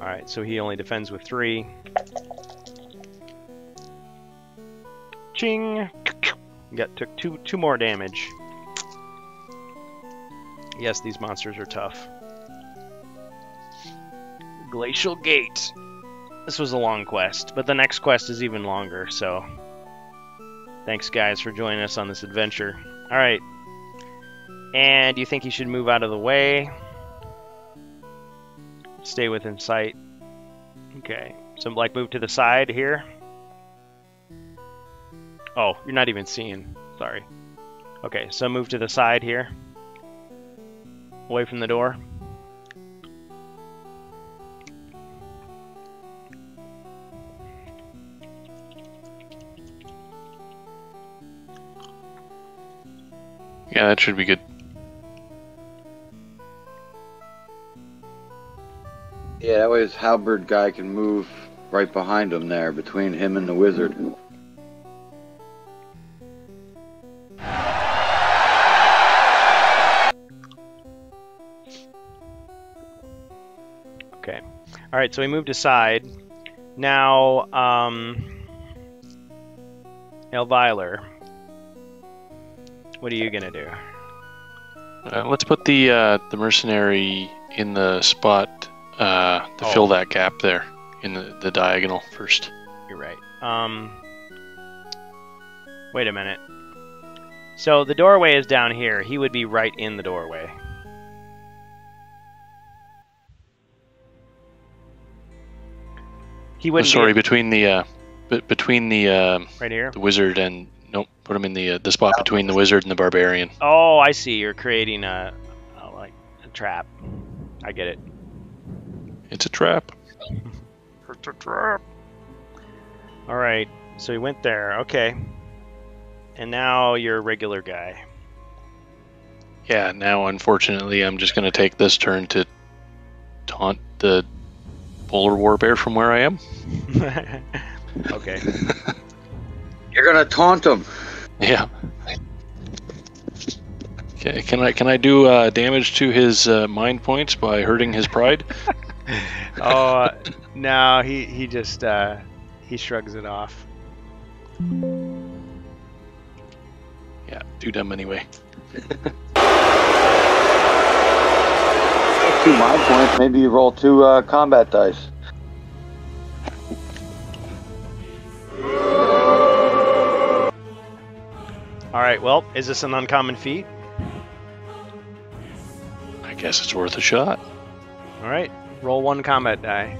All right, so he only defends with three. Ching! Got took two two more damage. Yes, these monsters are tough. Glacial Gate. This was a long quest, but the next quest is even longer, so Thanks, guys, for joining us on this adventure. All right. And you think you should move out of the way? Stay within sight. Okay. So, like, move to the side here. Oh, you're not even seeing. Sorry. Okay, so move to the side here. away from the door. Yeah, that should be good. Yeah, that way his halberd guy can move right behind him there, between him and the wizard. Okay. All right, so we moved aside. Now, um, Elviler, what are you gonna do? Uh, let's put the uh, the mercenary in the spot uh, to Oh. fill that gap there in the, the diagonal first. You're right. Um, wait a minute. So the doorway is down here. He would be right in the doorway. He Oh, wouldn't. sorry, be between the uh, be- between the uh, right here. the wizard and nope, put him in the uh, the spot between the wizard and the barbarian. Oh, I see. You're creating a, a like a trap. I get it. It's a trap. It's a trap. All right. So he went there. Okay. And now you're a regular guy. Yeah. Now, unfortunately, I'm just gonna take this turn to taunt the polar warbear from where I am. okay. You're gonna taunt him. Yeah. Okay, can I can I do uh, damage to his uh, mind points by hurting his pride? oh uh, no, he he just uh, he shrugs it off. Yeah, do dumb anyway. Two mind points. Maybe you roll two uh, combat dice. All right. Well, is this an uncommon feat? I guess it's worth a shot. All right. Roll one combat die.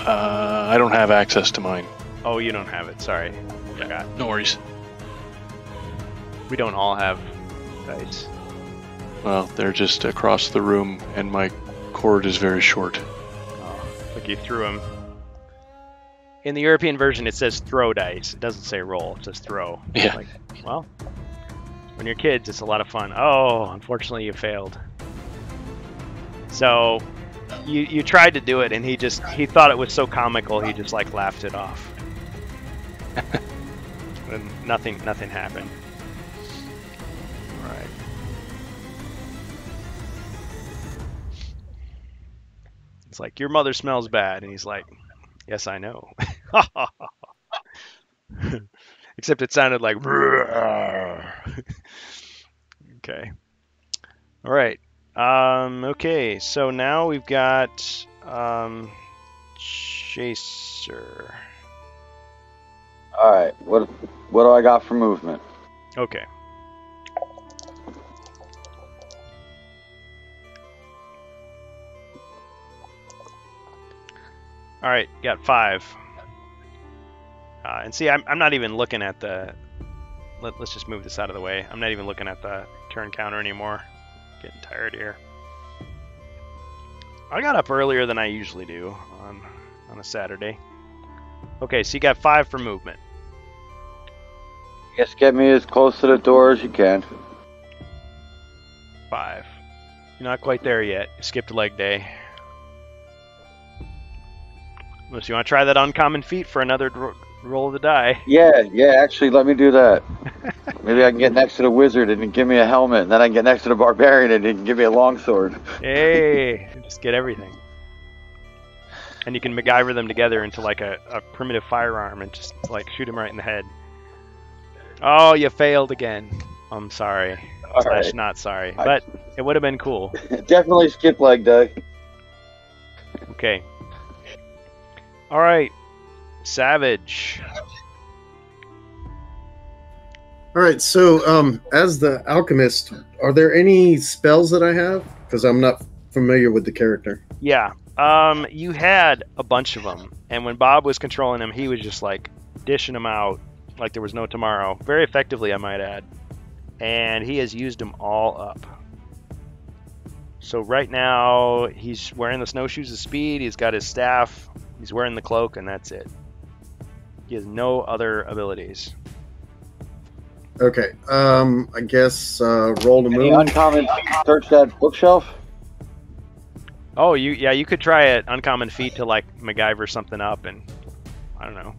Uh, I don't have access to mine. Oh, you don't have it. Sorry. Forgot. No worries. We don't all have dice. Well, they're just across the room, and my cord is very short. Oh, like you threw them. In the European version, it says throw dice. It doesn't say roll. It says throw. Yeah. Like, well, when you're kids, it's a lot of fun. Oh, unfortunately, you failed. So, you you tried to do it, and he just he thought it was so comical, he just like laughed it off. and nothing nothing happened. All right. It's like your mother smells bad, and he's like, "Yes, I know." Except it sounded like. okay. All right. Um, okay. So now we've got um, Jacer. All right. What what do I got for movement? Okay. All right, got five. Uh, and see, I'm, I'm not even looking at the. Let, let's just move this out of the way. I'm not even looking at the turn counter anymore. Getting tired here. I got up earlier than I usually do on on a Saturday. Okay, so you got five for movement. Just get me as close to the door as you can. Five. You're not quite there yet. You skipped leg day. Unless you want to try that uncommon feat for another dro- roll the die. Yeah, yeah. Actually, let me do that. Maybe I can get next to the wizard and give me a helmet, and then I can get next to the barbarian and he can give me a longsword. Hey, just get everything. And you can MacGyver them together into like a, a primitive firearm and just like shoot him right in the head. Oh, you failed again. I'm sorry. All Slash right. not sorry. But it would have been cool. Definitely skip leg day. Okay. All right. Savage. All right, so um, as the alchemist, are there any spells that I have? Because I'm not familiar with the character. Yeah. Um, you had a bunch of them, and when Bob was controlling them, he was just like dishing them out like there was no tomorrow. Very effectively, I might add. and he has used them all up. So right now he's wearing the snowshoes of speed. He's got his staff. He's wearing the cloak, and that's it. He has no other abilities. Okay. Um, I guess uh, roll to Any move. uncommon search that bookshelf? Oh, you yeah, you could try it uncommon feat to like MacGyver something up, and I don't know,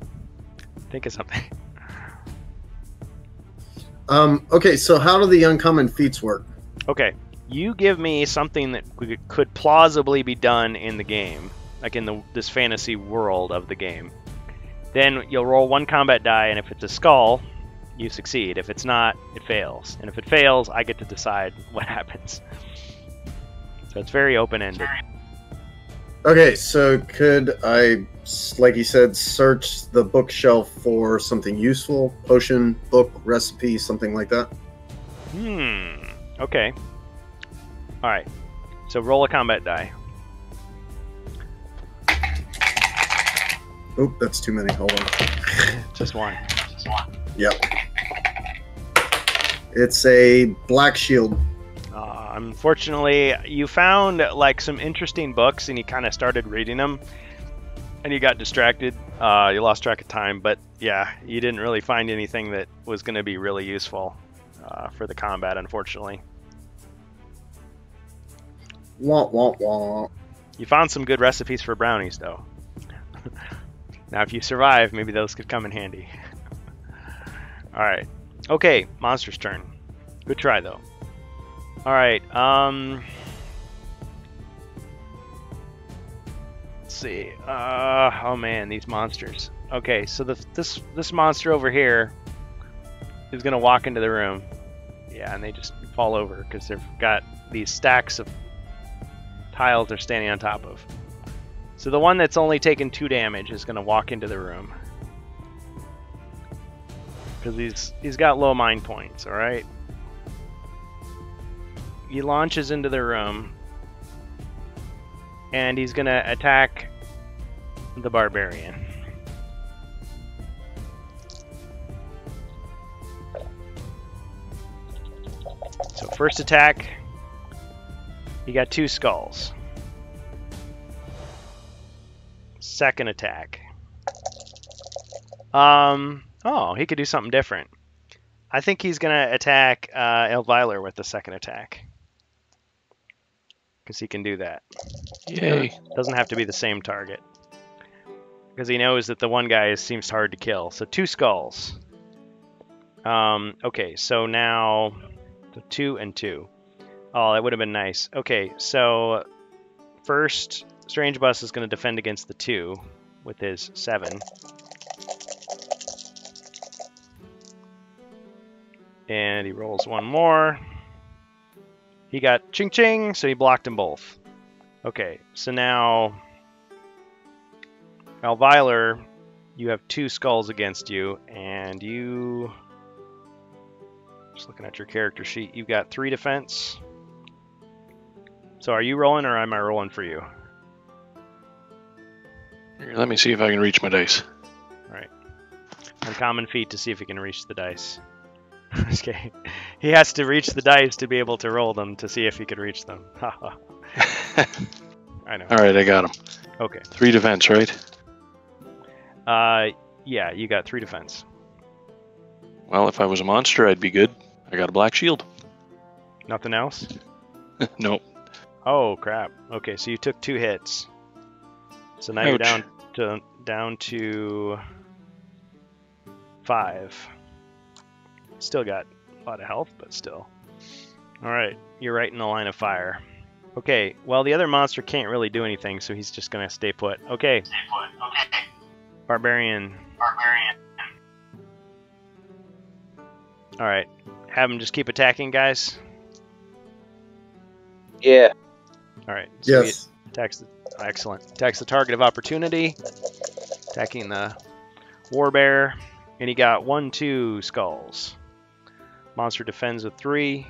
think of something. Um, okay, so how do the uncommon feats work? Okay, you give me something that could- could plausibly be done in the game, like in the this fantasy world of the game. Then you'll roll one combat die, and if it's a skull, you succeed. If it's not, it fails. And if it fails, I get to decide what happens. So it's very open-ended. Okay, so could I, like you said, search the bookshelf for something useful? Potion, book, recipe, something like that? Hmm. Okay. All right. So roll a combat die. Oop, that's too many. Hold on. Just one. Just one. Yep. It's a black shield. Uh, unfortunately, you found like some interesting books, and you kind of started reading them, and you got distracted. Uh, you lost track of time, but yeah, you didn't really find anything that was going to be really useful uh, for the combat. Unfortunately, Wah, wah, wah. you found some good recipes for brownies, though. now, if you survive, maybe those could come in handy. All right. Okay, monster's turn. Good try, though. All right. Um. Let's see. Uh. Oh man, these monsters. Okay, so the, this this monster over here is gonna walk into the room. Yeah, and they just fall over because they've got these stacks of tiles they're standing on top of. So the one that's only taken two damage is gonna walk into the room because he's he's got low mind points. All right. He launches into the room, and he's gonna attack the barbarian. So first attack, he got two skulls. Second attack. Um, oh, he could do something different. I think he's gonna attack uh, Elviler with the second attack. Because he can do that. Yay. Doesn't have to be the same target. Because he knows that the one guy is, seems hard to kill. So two skulls. Um, okay, so now two and two. Oh, that would have been nice. Okay, so first, Strange Bus is going to defend against the two with his seven. And he rolls one more. He got ching ching, so he blocked them both. Okay, so now Elviler, you have two skulls against you, and you just looking at your character sheet, you've got three defense. So are you rolling or am I rolling for you? Here, let me see if I can reach my dice. All right. Uncommon feat to see if he can reach the dice. okay. He has to reach the dice to be able to roll them to see if he could reach them. I know. All right, I got him. Okay. Three defense, right? Uh, yeah, you got three defense. Well, if I was a monster, I'd be good. I got a black shield. Nothing else? nope. Oh crap. Okay, so you took two hits. So now you're down to down to five. Still got a lot of health, but still. All right, you're right in the line of fire. Okay, well the other monster can't really do anything, so he's just gonna stay put. Okay. Stay put. Okay. Barbarian. Barbarian. All right, have him just keep attacking, guys. Yeah. All right. so he- Yes. Attacks the, excellent. Attacks the target of opportunity. Attacking the war bear. And he got one, two skulls. Monster defends with three.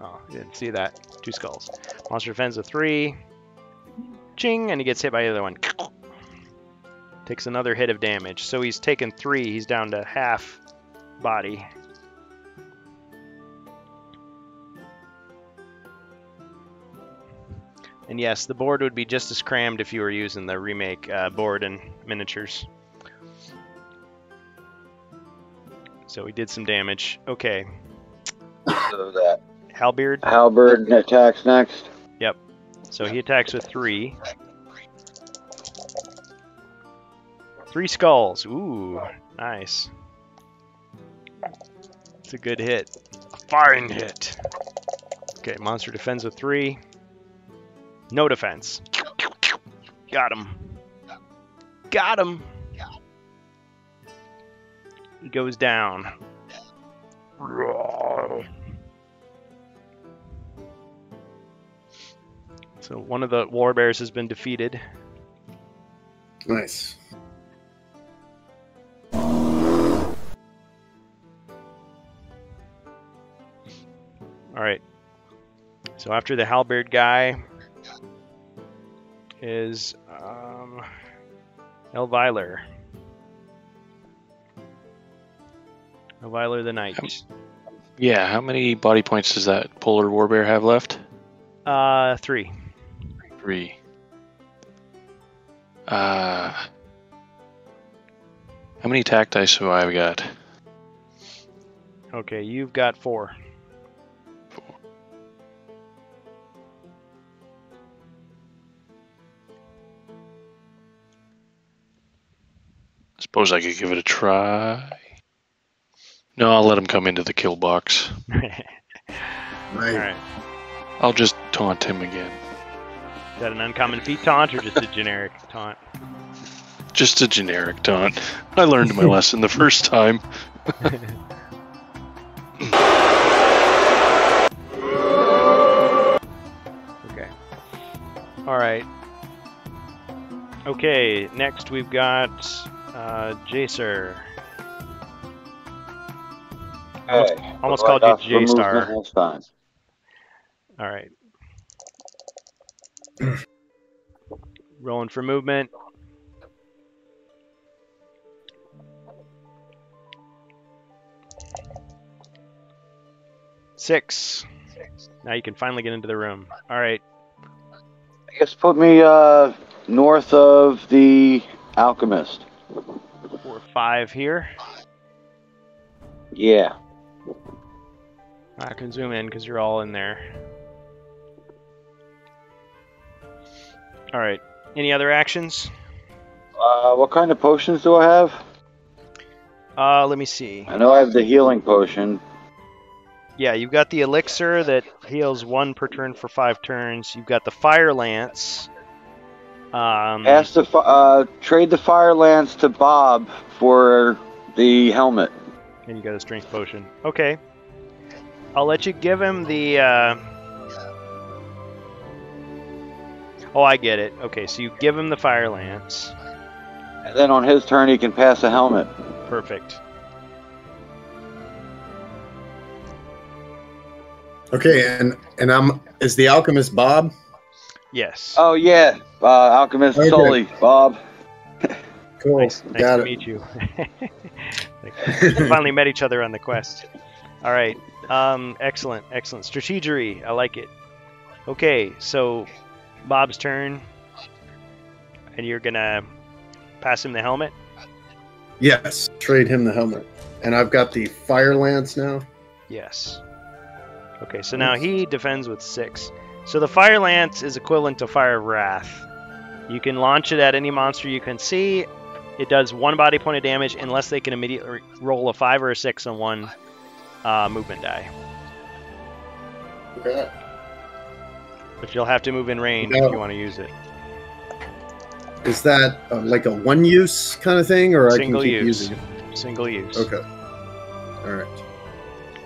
Oh, you didn't see that. Two skulls. Monster defends with three. Ching, and he gets hit by the other one. Takes another hit of damage. So he's taken three. He's down to half body. And yes, the board would be just as crammed if you were using the remake uh, board and miniatures. So we did some damage. Okay, So that Halberd. halberd attacks next. Yep. So he attacks with three. Three skulls. Ooh, nice. It's a good hit. A fine hit. Okay, monster defends with three. No defense. Got him. Got him. He goes down. So one of the war bears has been defeated. Nice. All right. So after the halberd guy is um, Elviler. Elviler the Knight. Yeah, how many body points does that polar warbear have left? Uh, three. Three. Uh, how many attack dice have I got? Okay, you've got four. Suppose I could give it a try. No, I'll let him come into the kill box. All Right. right. I'll just taunt him again. Is that an uncommon feat taunt or just a generic taunt? Just a generic taunt. I learned my lesson the first time. Okay. All right. Okay, next we've got uh, Jacer. Almost- almost What do I called you this time? All right. Rolling for movement. Six. Six. Now you can finally get into the room. All right. I guess put me uh, north of the alchemist. Four, five here. Yeah. I can zoom in because you're all in there. All right. Any other actions? Uh, what kind of potions do I have? Uh, let me see. I know I have the healing potion. Yeah, you've got the elixir that heals one per turn for five turns. You've got the fire lance. Um, Ask the uh, trade the fire lance to Bob for the helmet. and you got a strength potion. Okay. I'll let you give him the. Uh... Oh, I get it. Okay, so you give him the fire lance. And then on his turn, he can pass a helmet. Perfect. Okay, and and I'm is the alchemist Bob? Yes. Oh yeah, uh, alchemist Okay. Sully, Bob. Cool. nice nice Got to it. meet you. Finally met each other on the quest. All right. Um, excellent, excellent. Strategery. I like it. Okay, so Bob's turn, and you're gonna pass him the helmet. yes, trade him the helmet, and I've got the fire lance now. Yes. Okay, so now he defends with six. So the fire lance is equivalent to fire wrath. You can launch it at any monster you can see. It does one body point of damage unless they can immediately roll a five or a six on one uh, movement die. Okay. But you'll have to move in range No. if you want to use it. Is that uh, like a one use kind of thing, or Single I can keep use. using it? Single use. Okay. All right.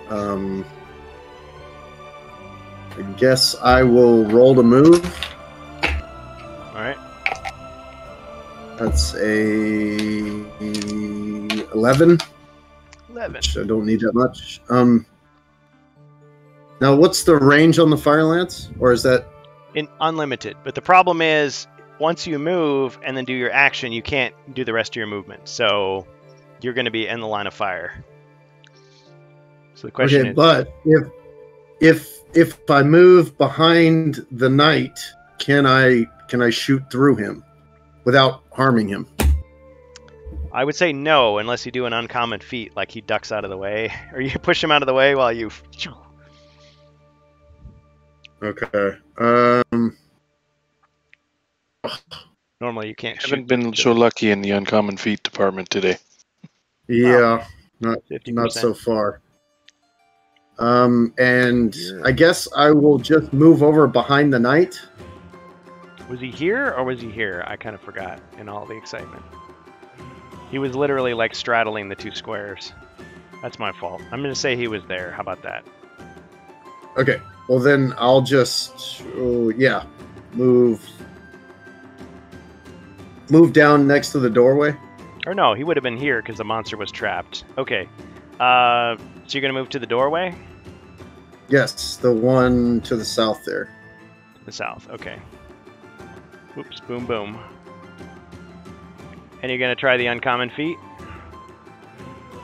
Um, I guess I will roll to move. All right. That's a eleven. Eleven. which I don't need that much. Um, now, what's the range on the fire lance, or is that In unlimited. But the problem is, once you move and then do your action, you can't do the rest of your movement. So you're going to be in the line of fire. So the question okay? is, But if if if I move behind the knight, can I can I shoot through him without harming him? I would say no, unless you do an uncommon feat, like he ducks out of the way, or you push him out of the way while you. Okay. Um. Normally, you can't Haven't shoot. been so lucky in the uncommon feat department today. Yeah. Not 50%. not so far. Um, and I guess I will just move over behind the knight. Was he here or was he here? I kind of forgot in all the excitement. He was literally like straddling the two squares. That's my fault. I'm gonna say he was there. How about that? Okay. Well, then I'll just, oh, yeah, move, move down next to the doorway. Or no, he would have been here because the monster was trapped. Okay. Uh, so you're gonna move to the doorway? Yes, the one to the south there. The south. Okay. Oops. Boom. Boom. And you're gonna try the uncommon feat?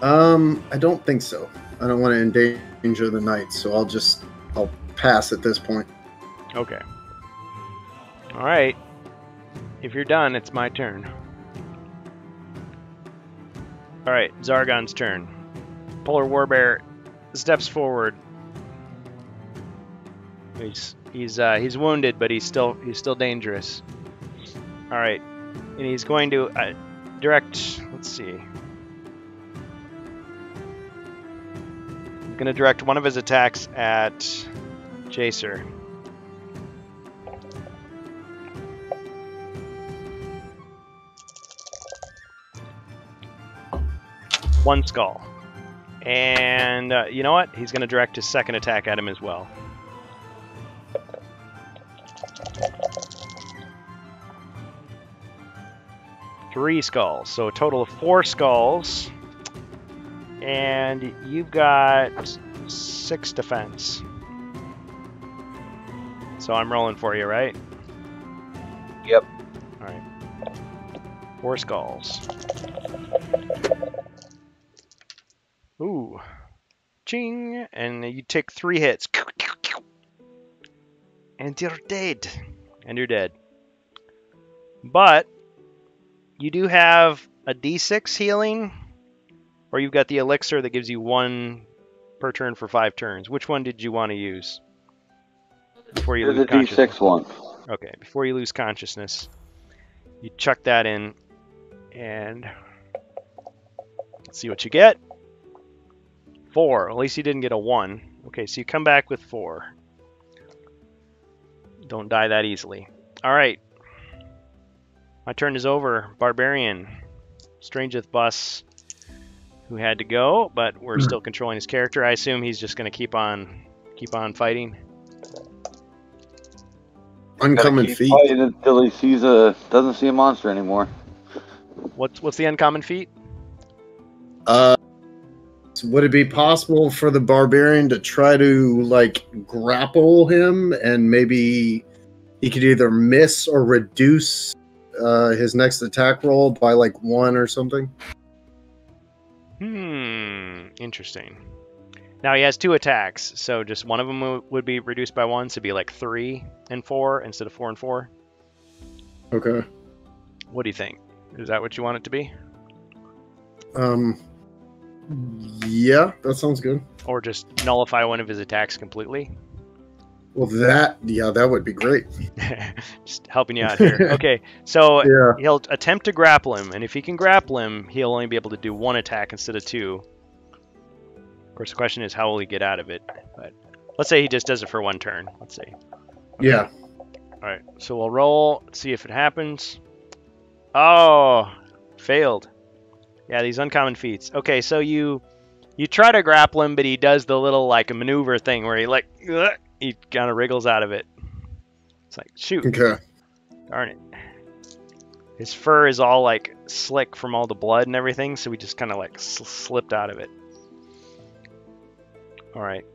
Um, I don't think so. I don't want to endanger the knight, so I'll just, I'll pass at this point. Okay. All right. If you're done, it's my turn. All right, Zargon's turn. Polar Warbear steps forward. He's he's uh, he's wounded, but he's still he's still dangerous. All right, and he's going to uh, direct. Let's see. He's going to direct one of his attacks at Jacer. One skull. And uh, you know what? He's going to direct his second attack at him as well. Three skulls. So a total of four skulls. And you've got six defense. So I'm rolling for you, right? Yep. All right. Four skulls. Ooh. Ching! And you take three hits. And you're dead. And you're dead. But you do have a d6 healing, or you've got the elixir that gives you one per turn for five turns. Which one did you want to use? Before you lose the consciousness. D6 one. Okay, before you lose consciousness, you chuck that in, and see what you get. Four. At least you didn't get a one. Okay, so you come back with four. Don't die that easily. All right. My turn is over. Barbarian. Strange Bus, who had to go, but we're still controlling his character. I assume he's just going to keep on, keep on fighting. Uncommon Keep feat. until he sees a doesn't see a monster anymore. What's what's the uncommon feat? Uh, would it be possible for the barbarian to try to like grapple him and maybe he could either miss or reduce uh, his next attack roll by like one or something? Hmm, interesting. Now he has two attacks, so just one of them wo- would be reduced by one, so it'd be like three and four instead of four and four. Okay. What do you think? Is that what you want it to be, Um. Yeah, that sounds good. or just nullify one of his attacks completely? Well, that yeah, that would be great. just helping you out here. Okay, so Yeah. he'll attempt to grapple him, and if he can grapple him, he'll only be able to do one attack instead of two. Of course, the question is how will he get out of it? But let's say he just does it for one turn. Let's say. Yeah. All right, so we'll roll, see if it happens. Oh, failed. Yeah, these uncommon feats. Okay, so you you try to grapple him, but he does the little like a maneuver thing where he like ugh, he kind of wriggles out of it. It's like shoot, Okay. darn it. His fur is all like slick from all the blood and everything, so he just kind of like sl- slipped out of it. All right.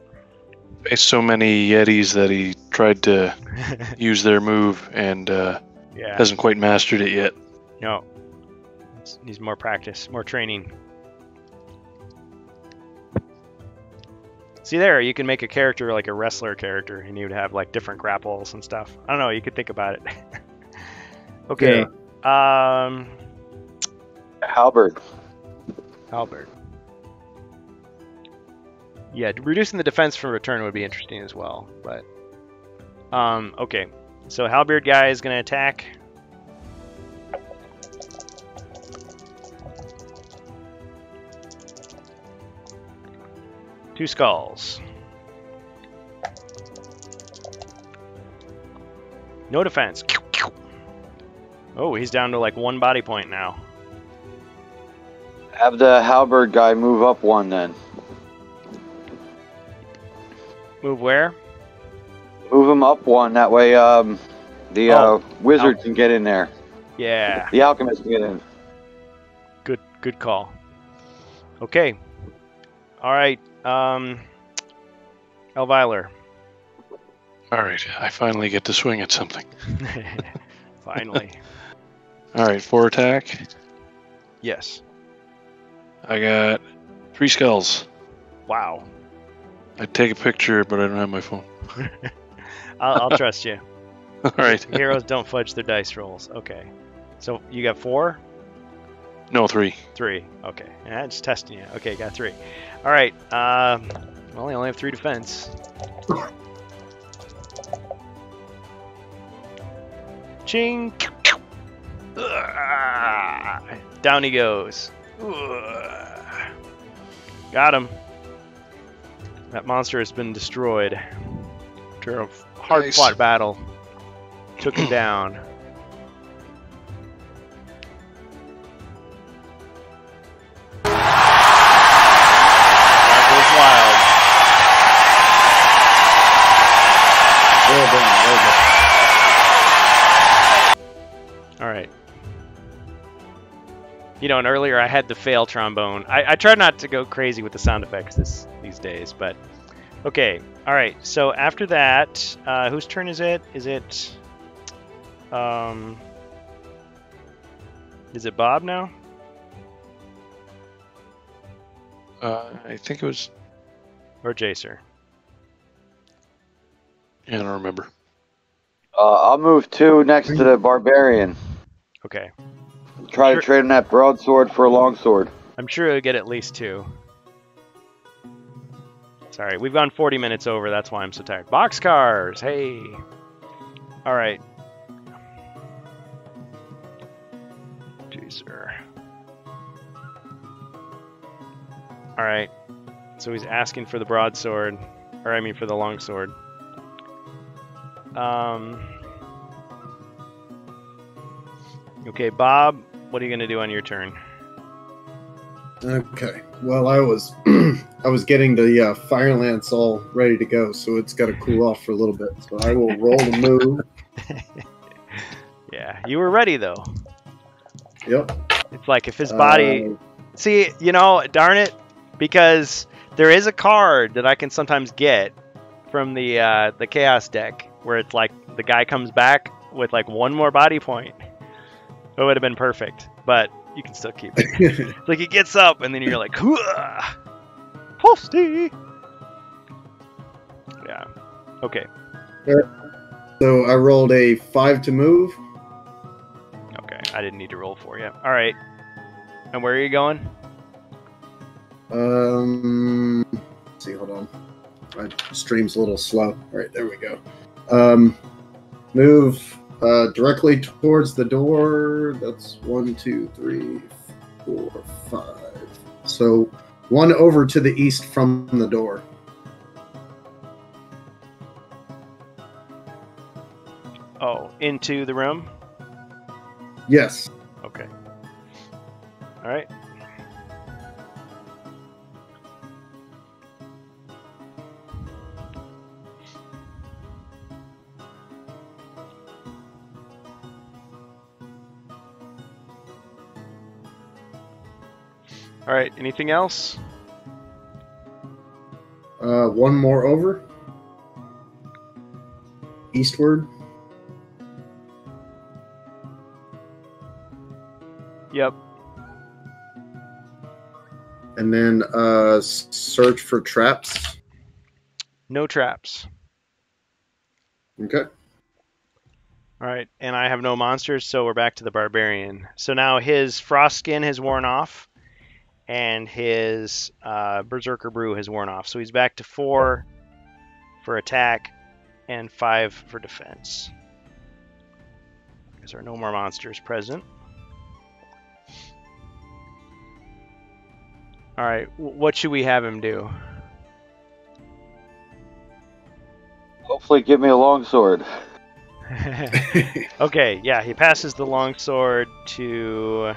Faced so many Yetis that he tried to use their move and uh, yeah. hasn't quite mastered it yet. No. It's- Needs more practice, more training. See there, you can make a character like a wrestler character, and you'd have like different grapples and stuff. I don't know. You could think about it. okay. Um, Halberd. Albert. Yeah, reducing the defense from return would be interesting as well, but um, okay. So Halberd guy is gonna attack. Two skulls. No defense. Oh, he's down to like one body point now. Have the halberd guy move up one then. Move where? Move him up one. That way, um, the Oh. uh, wizard can get in there. Yeah. The alchemist can get in. Good good call. Okay. All right. Um Elviler. All right, I finally get to swing at something. Finally. All right, four attack. yes. I got three skulls. Wow. I'd take a picture, but I don't have my phone. I'll, I'll trust you. All right. Heroes don't fudge their dice rolls. Okay. So you got four? No, three. Three. Okay. Yeah, just testing you. Okay, got three. All right. Um, well, I only have three defense. Ching. Down he goes. Got him. That monster has been destroyed. After a hard Nice. fought battle. Took him down. Well done, well done. was. All right. You know, and earlier I had the fail trombone. I, I try not to go crazy with the sound effects this these days, but okay. All right. So after that, uh, whose turn is it? Is it um is it Bob now? Uh, I think it was. Or Jacer? Yeah, I don't remember. Uh, I'll move two next to the barbarian. Okay. Try Sure. to trade him that broadsword for a longsword. I'm sure it'll get at least two. Sorry, we've gone 40 minutes over. That's why I'm so tired. Boxcars, hey. All right. Jeezer. All right. So he's asking for the broadsword, or I mean for the longsword. Um. Okay, Bob. What are you gonna do on your turn? Okay. Well, I was I was getting the uh, fire lance all ready to go, so it's got to cool off for a little bit. So I will roll the move. Yeah, you were ready though. Yep. It's like if his body. Uh, See, you know, darn it, because there is a card that I can sometimes get from the uh, the chaos deck where it's like the guy comes back with like one more body point. It would have been perfect, but you can still keep it. Like he gets up and then you're like, "Hooah! Posty. Yeah. Okay. so I rolled a five to move. Okay. I didn't need to roll for you. All right. And where are you going? Um, let's see, hold on. My stream's a little slow. All right, there we go. Um, move uh, directly towards the door. That's one, two, three, four, five. So one over to the east from the door. Oh, into the room. Yes. Okay. All right. Right. Anything else? Uh, one more over. Eastward. Yep. And then uh, search for traps. No traps. Okay. All right, and I have no monsters, so we're back to the barbarian. So now his frost skin has worn off, and his uh, berserker brew has worn off. So he's back to four for attack and five for defense. Because there are no more monsters present. All right, what should we have him do? Hopefully, give me a long sword. okay, yeah, he passes the longsword to.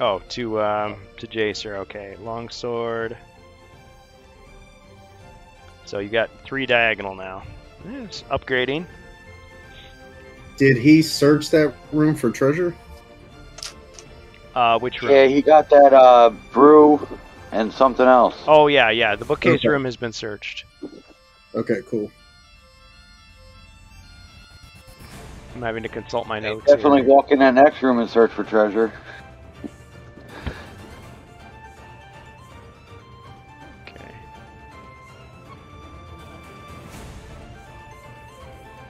Oh, to um, to Jacer. Okay, longsword. So you got three diagonal now. It's upgrading. Did he search that room for treasure? Uh, which room? Yeah, he got that uh, brew and something else. Oh yeah, yeah. The bookcase Okay. room has been searched. Okay, cool. I'm having to consult my notes. Definitely here. walk in that next room and search for treasure.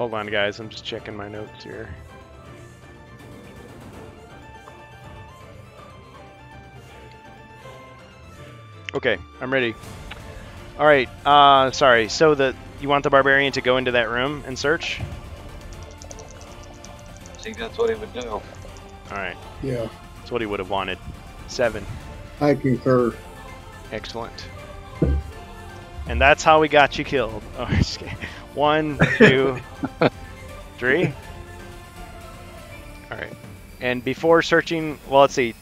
Hold on, guys. I'm just checking my notes here. Okay, I'm ready. All right. Uh, sorry. So the you want the barbarian to go into that room and search? I think that's what he would do. All right. Yeah, That's what he would have wanted. Seven. I concur. Excellent. And that's how we got you killed. Oh, just kidding. One, two, three. All right. And before searching, well, let's see.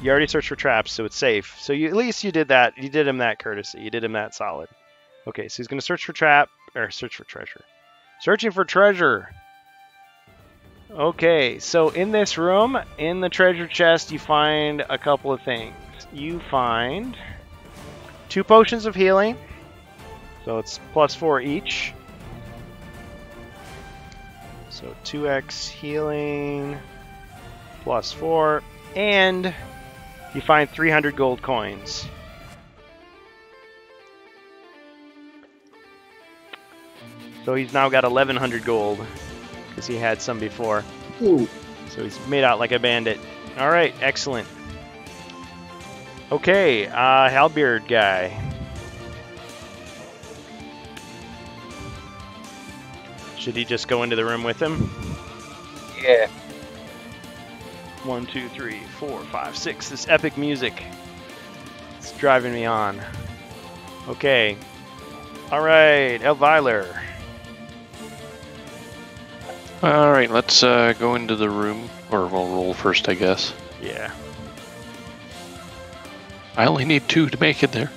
You already searched for traps, so it's safe. So you, at least you did that. You did him that courtesy. You did him that solid. Okay, so he's gonna search for trap or search for treasure. Searching for treasure. Okay, so in this room, in the treasure chest, you find a couple of things. You find two potions of healing. So it's plus four each. So 2x healing plus four. And you find 300 gold coins. So he's now got 1100 gold because he had some before. Ooh, So he's made out like a bandit. All right, excellent. Okay, uh, Halberd guy. Should he just go into the room with him? Yeah. One, two, three, four, five, six. This epic music. It's driving me on. Okay. All right, Elviler. All right, let's uh, go into the room, or we'll roll first, I guess. Yeah. I only need two to make it there.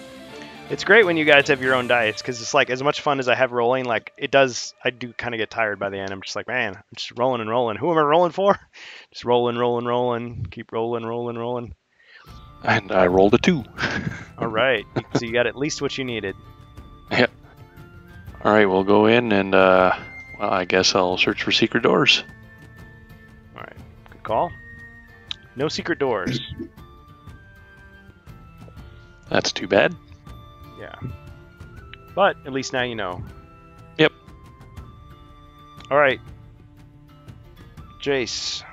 It's great when you guys have your own dice because it's like as much fun as I have rolling, like it does. I do kind of get tired by the end. I'm just like, man, I'm just rolling and rolling. Who am I rolling for? Just rolling, rolling, rolling. Keep rolling, rolling, rolling. And I rolled a two. All right, so you got at least what you needed. Yep. All right, we'll go in and, uh, well, I guess I'll search for secret doors. All right, good call. No secret doors. That's too bad. Yeah, but at least now you know. Yep. All right, Jace.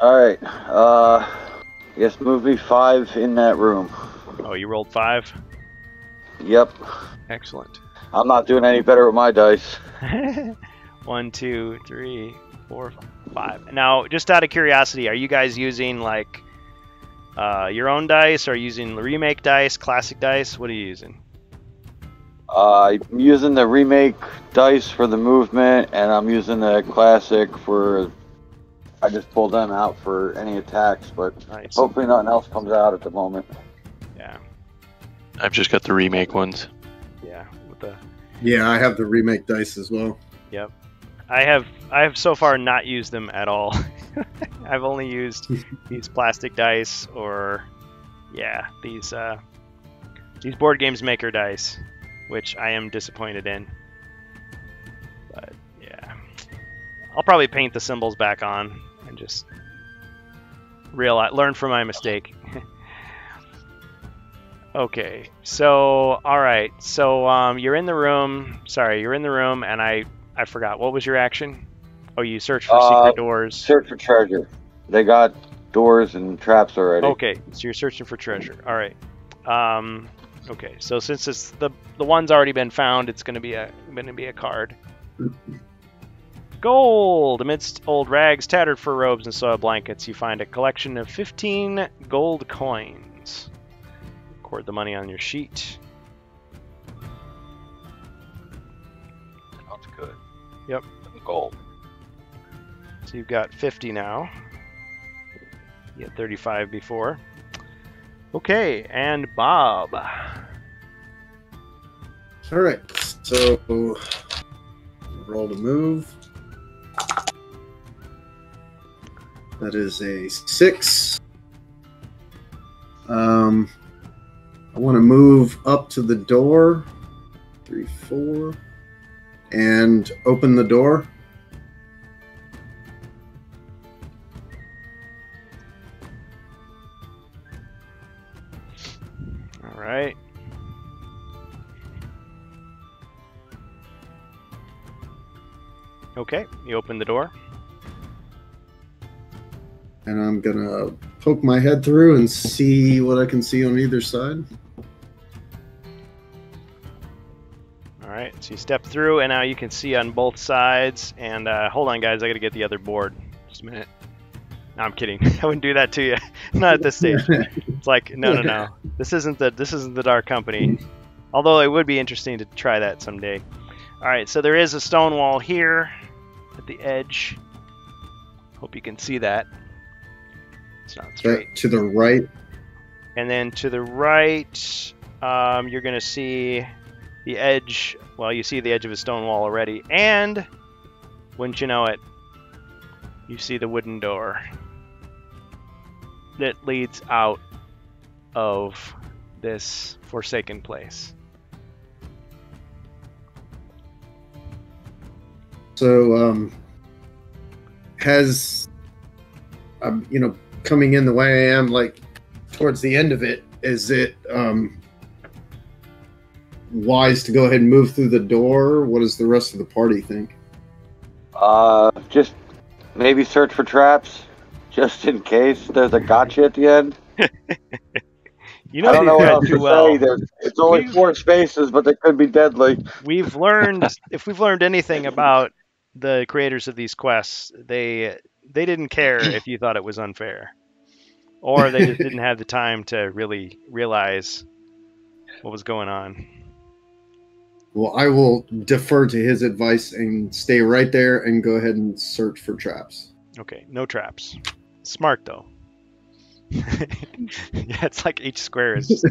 All right. Uh, I guess movie five in that room. Oh, you rolled five. Yep. Excellent. I'm not doing any better with my dice. One, two, three, four, five. Now, just out of curiosity, are you guys using like uh, your own dice, or using the remake dice, classic dice? What are you using? Uh, I'm using the remake dice for the movement, and I'm using the classic for. I just pulled them out for any attacks, but Nice. hopefully nothing else comes out at the moment. Yeah, I've just got the remake ones. yeah. With the, yeah, I have the remake dice as well. I have I have so far not used them at all. I've only used these plastic dice, or yeah, these uh, these board games maker dice, which I am disappointed in. But yeah, I'll probably paint the symbols back on and just realize, learn from my mistake. okay, so all right, so um, you're in the room. Sorry, you're in the room, and I I forgot what was your action. Oh, you search for Uh, secret doors. Search for treasure. They got doors and traps already. Okay, so you're searching for treasure. All right. Um, okay, so since it's the the one's already been found, it's gonna be a gonna be a card. Gold! Amidst old rags, tattered fur robes, and soiled blankets, you find a collection of 15 gold coins. Record the money on your sheet. Yep. Gold. So you've got 50 now. You had 35 before. Okay, and Bob. All right. So roll to move. That is a six. Um, I want to move up to the door. Three, four, and open the door. All right. Okay, you open the door. And I'm gonna poke my head through and see what I can see on either side. Right, so you step through, and now you can see on both sides. And uh, hold on, guys, I got to get the other board. Just a minute. No, I'm kidding. I wouldn't do that to you. Not at this stage. It's like no, no, no. This isn't the this isn't the Dark Company. Although it would be interesting to try that someday. All right, so there is a stone wall here at the edge. Hope you can see that. It's not straight. That to the right. And then to the right, um, you're going to see the edge. Well, you see the edge of a stone wall already. And, wouldn't you know it, you see the wooden door that leads out of this forsaken place. So, um, has, um, you know, coming in the way I am, like towards the end of it, is it um, wise to go ahead and move through the door? What does the rest of the party think? Uh, just maybe search for traps, just in case there's a gotcha at the end. You know I don't know what else to well. say. There's, it's only We- four spaces, but they could be deadly. we've learned if we've learned anything about the creators of these quests, they they didn't care if you thought it was unfair, or they just didn't have the time to really realize what was going on. Well, I will defer to his advice and stay right there and go ahead and search for traps. Okay, no traps. Smart though. yeah, it's like each square is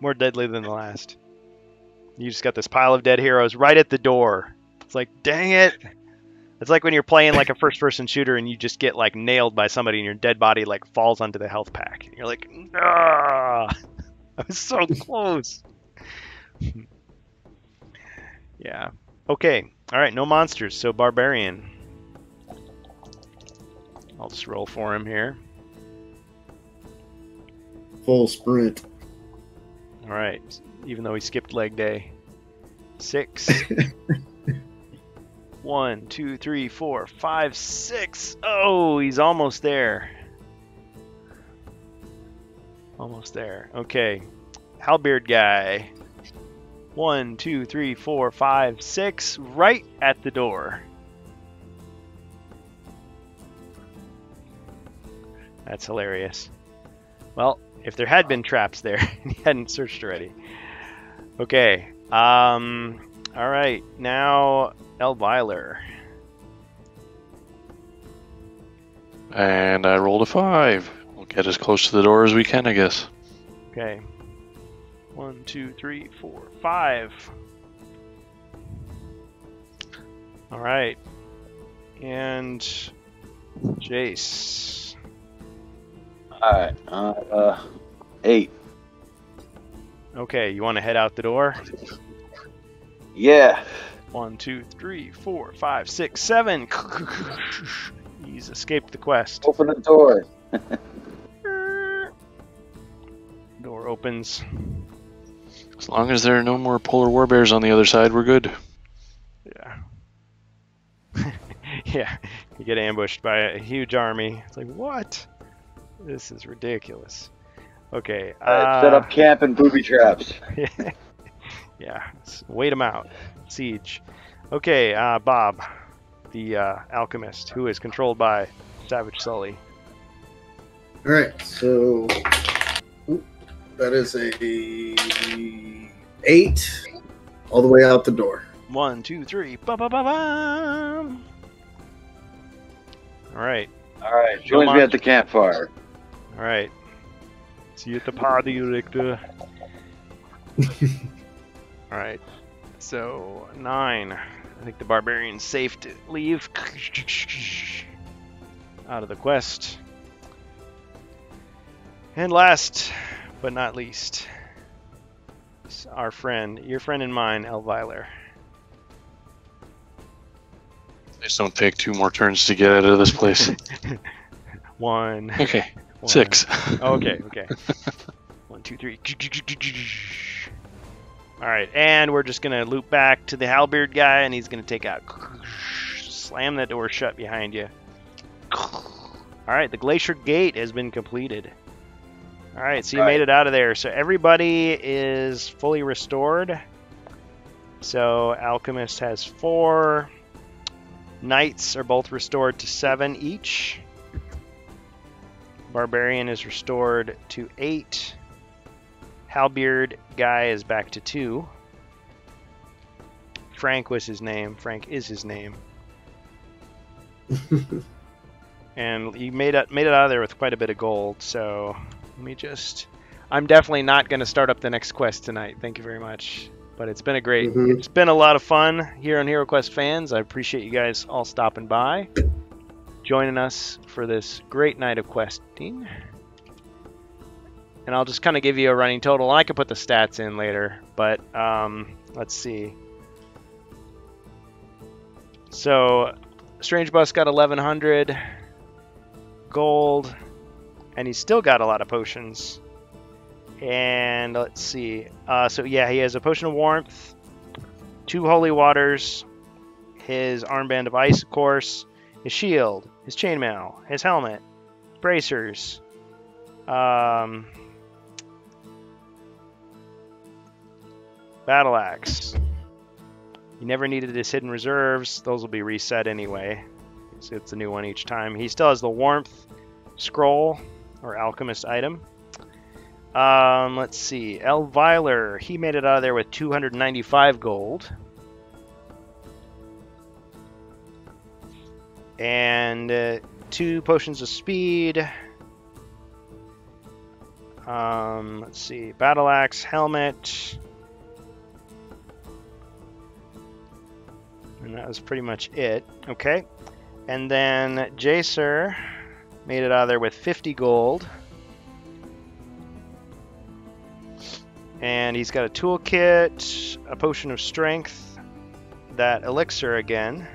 more deadly than the last. You just got this pile of dead heroes right at the door. It's like, dang it. It's like when you're playing like a first person shooter and you just get like nailed by somebody and your dead body like falls onto the health pack. You're like, ah, I was so close. Yeah. Okay. All right. No monsters. So barbarian. I'll just roll for him here. Full sprint. All right. Even though he skipped leg day. Six. One, two, three, four, five, six. Oh, he's almost there. Almost there. Okay. Halberd guy. One, two, three, four, five, six. Right at the door. That's hilarious. Well, if there had been traps there, he hadn't searched already. Okay. Um. All right. Now, Elviler. And I rolled a five. We'll get as close to the door as we can, I guess. Okay. One, two, three, four, five. All right. And Jace. All right. Uh, uh, eight. Okay, you want to head out the door? Yeah. One, two, three, four, five, six, seven. He's escaped the quest. Open the door. door opens. As long as there are no more polar war bears on the other side, we're good. Yeah. yeah. You get ambushed by a huge army. It's like, what? This is ridiculous. Okay. Alright, set uh, up camp and booby traps. yeah. s- Wait them out. Siege. Okay, uh, Bob, the uh, alchemist, who is controlled by Savage Sully. All right, so oop, that is a eight, all the way out the door. One, two, three. Ba ba ba bum. All right. Alright, joins on. me at the campfire. All right. See you at the party, Richter. All right. So nine. I think the barbarian's safe to leave out of the quest. And last but not least, our friend, your friend and mine, Elviler. Please don't take two more turns to get out of this place. One. Okay, one. six. Oh, okay, okay. One, two, three. All right, and we're just gonna loop back to the halberd guy, and he's gonna take out. Slam that door shut behind you. All right, the Glacial Gate has been completed. All right, so you made it out of there. So everybody is fully restored. So alchemist has four. Knights are both restored to seven each. Barbarian is restored to eight. Halberd guy is back to two. Frank was his name. Frank is his name. and you made it made it out of there with quite a bit of gold. So let me just. I'm definitely not going to start up the next quest tonight. Thank you very much. But it's been a great. Mhm. It's been a lot of fun here on Hero Quest fans. I appreciate you guys all stopping by, joining us for this great night of questing. And I'll just kind of give you a running total. I can put the stats in later, but um, let's see. So, Strange Bus got 1100 gold, and he's still got a lot of potions. And let's see. Uh, so yeah, he has a potion of warmth, two holy waters, his armband of ice, of course, his shield, his chainmail, his helmet, bracers, um, battle axe. He never needed his hidden reserves; those will be reset anyway. So it's a new one each time. He still has the warmth scroll or alchemist item. Um, let's see. Elviler, he made it out of there with 295 gold. And uh, two potions of speed. Um, let's see. Battle axe, helmet. And that was pretty much it. Okay. And then Jacer made it out of there with 50 gold. And he's got a toolkit, a potion of strength, that elixir again,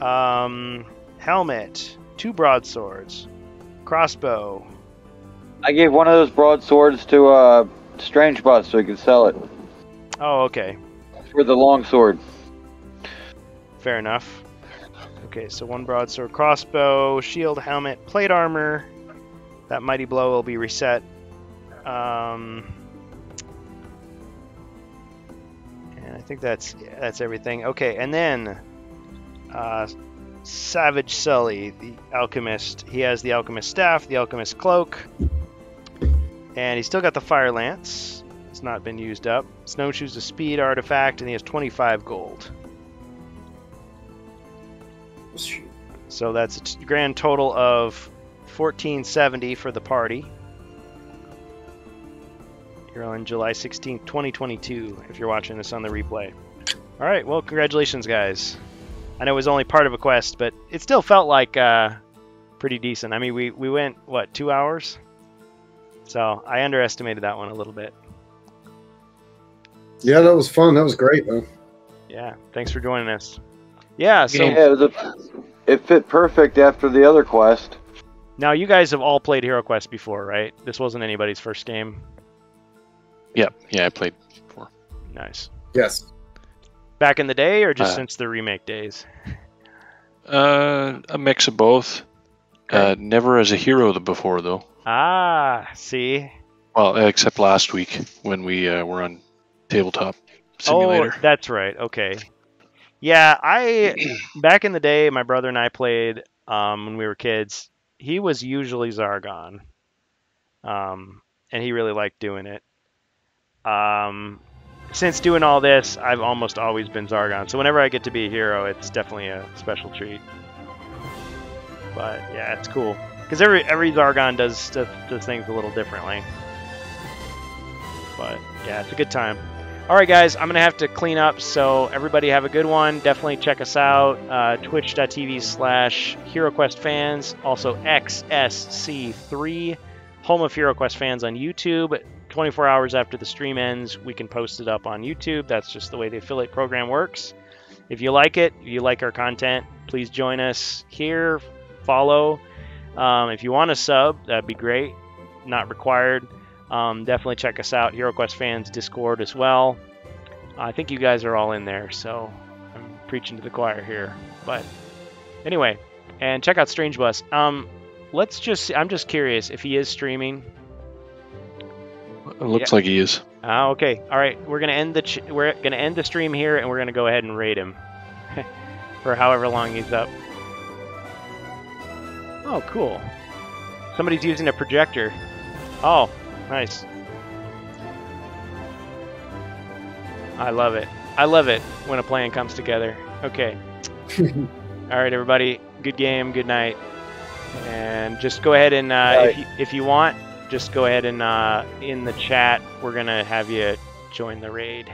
um, helmet, two broadswords, crossbow. I gave one of those broadswords to uh, Strange Bus so he could sell it Oh, okay. for the longsword. Fair enough. Okay, so one broadsword, crossbow, shield, helmet, plate armor. That mighty blow will be reset. Um, and I think that's yeah, that's everything. Okay, and then uh, Savage Sully, the alchemist. He has the alchemist staff, the alchemist cloak, and he's still got the fire lance. It's not been used up. Snowshoes, a speed artifact, and he has 25 gold. So that's a t- grand total of 1470 for the party. You're on July 16th, 2022, if you're watching this on the replay. All right, well, congratulations, guys. I know it was only part of a quest, but it still felt like uh, pretty decent. I mean, we, we went, what, two hours? So I underestimated that one a little bit. Yeah, that was fun. That was great, though. Yeah, thanks for joining us. Yeah, so yeah, it was a, it fit perfect after the other quest. now you guys have all played Hero Quest before, right? This wasn't anybody's first game. Yep. yeah, I played. Before. Nice. Yes. Back in the day, or just Uh, since the remake days? Uh, a mix of both. Uh, never as a hero before though. Ah, see. Well, except last week when we uh, were on tabletop simulator. Oh, that's right. Okay. Yeah, I back in the day, my brother and I played um, when we were kids. He was usually Zargon, um, and he really liked doing it. Um, since doing all this, I've almost always been Zargon. So whenever I get to be a hero, it's definitely a special treat. But yeah, it's cool because every every Zargon does, does does things a little differently. But yeah, it's a good time. All right, guys, I'm gonna have to clean up. So everybody have a good one. Definitely check us out. Uh, Twitch.tv slash HeroQuest fans. Also XSC3, home of HeroQuest fans on YouTube. 24 hours after the stream ends, we can post it up on YouTube. That's just the way the affiliate program works. If you like it, if you like our content, please join us here. Follow. Um, if you want to sub, that'd be great. Not required. Um, definitely check us out, HeroQuest fans Discord as well. I think you guys are all in there, so I'm preaching to the choir here. But anyway, and check out Strange Bus. Um, let's just. I'm just curious if he is streaming. It looks like he is. Ah, okay. All right, we're gonna end the ch- we're gonna end the stream here, and we're gonna go ahead and raid him for however long he's up. Oh, cool. Somebody's using a projector. Oh, nice. I love it. I love it when a plan comes together. Okay. All right, everybody. Good game. Good night. And just go ahead and uh, if, you, if you want, just go ahead and uh, in the chat, we're gonna have you join the raid.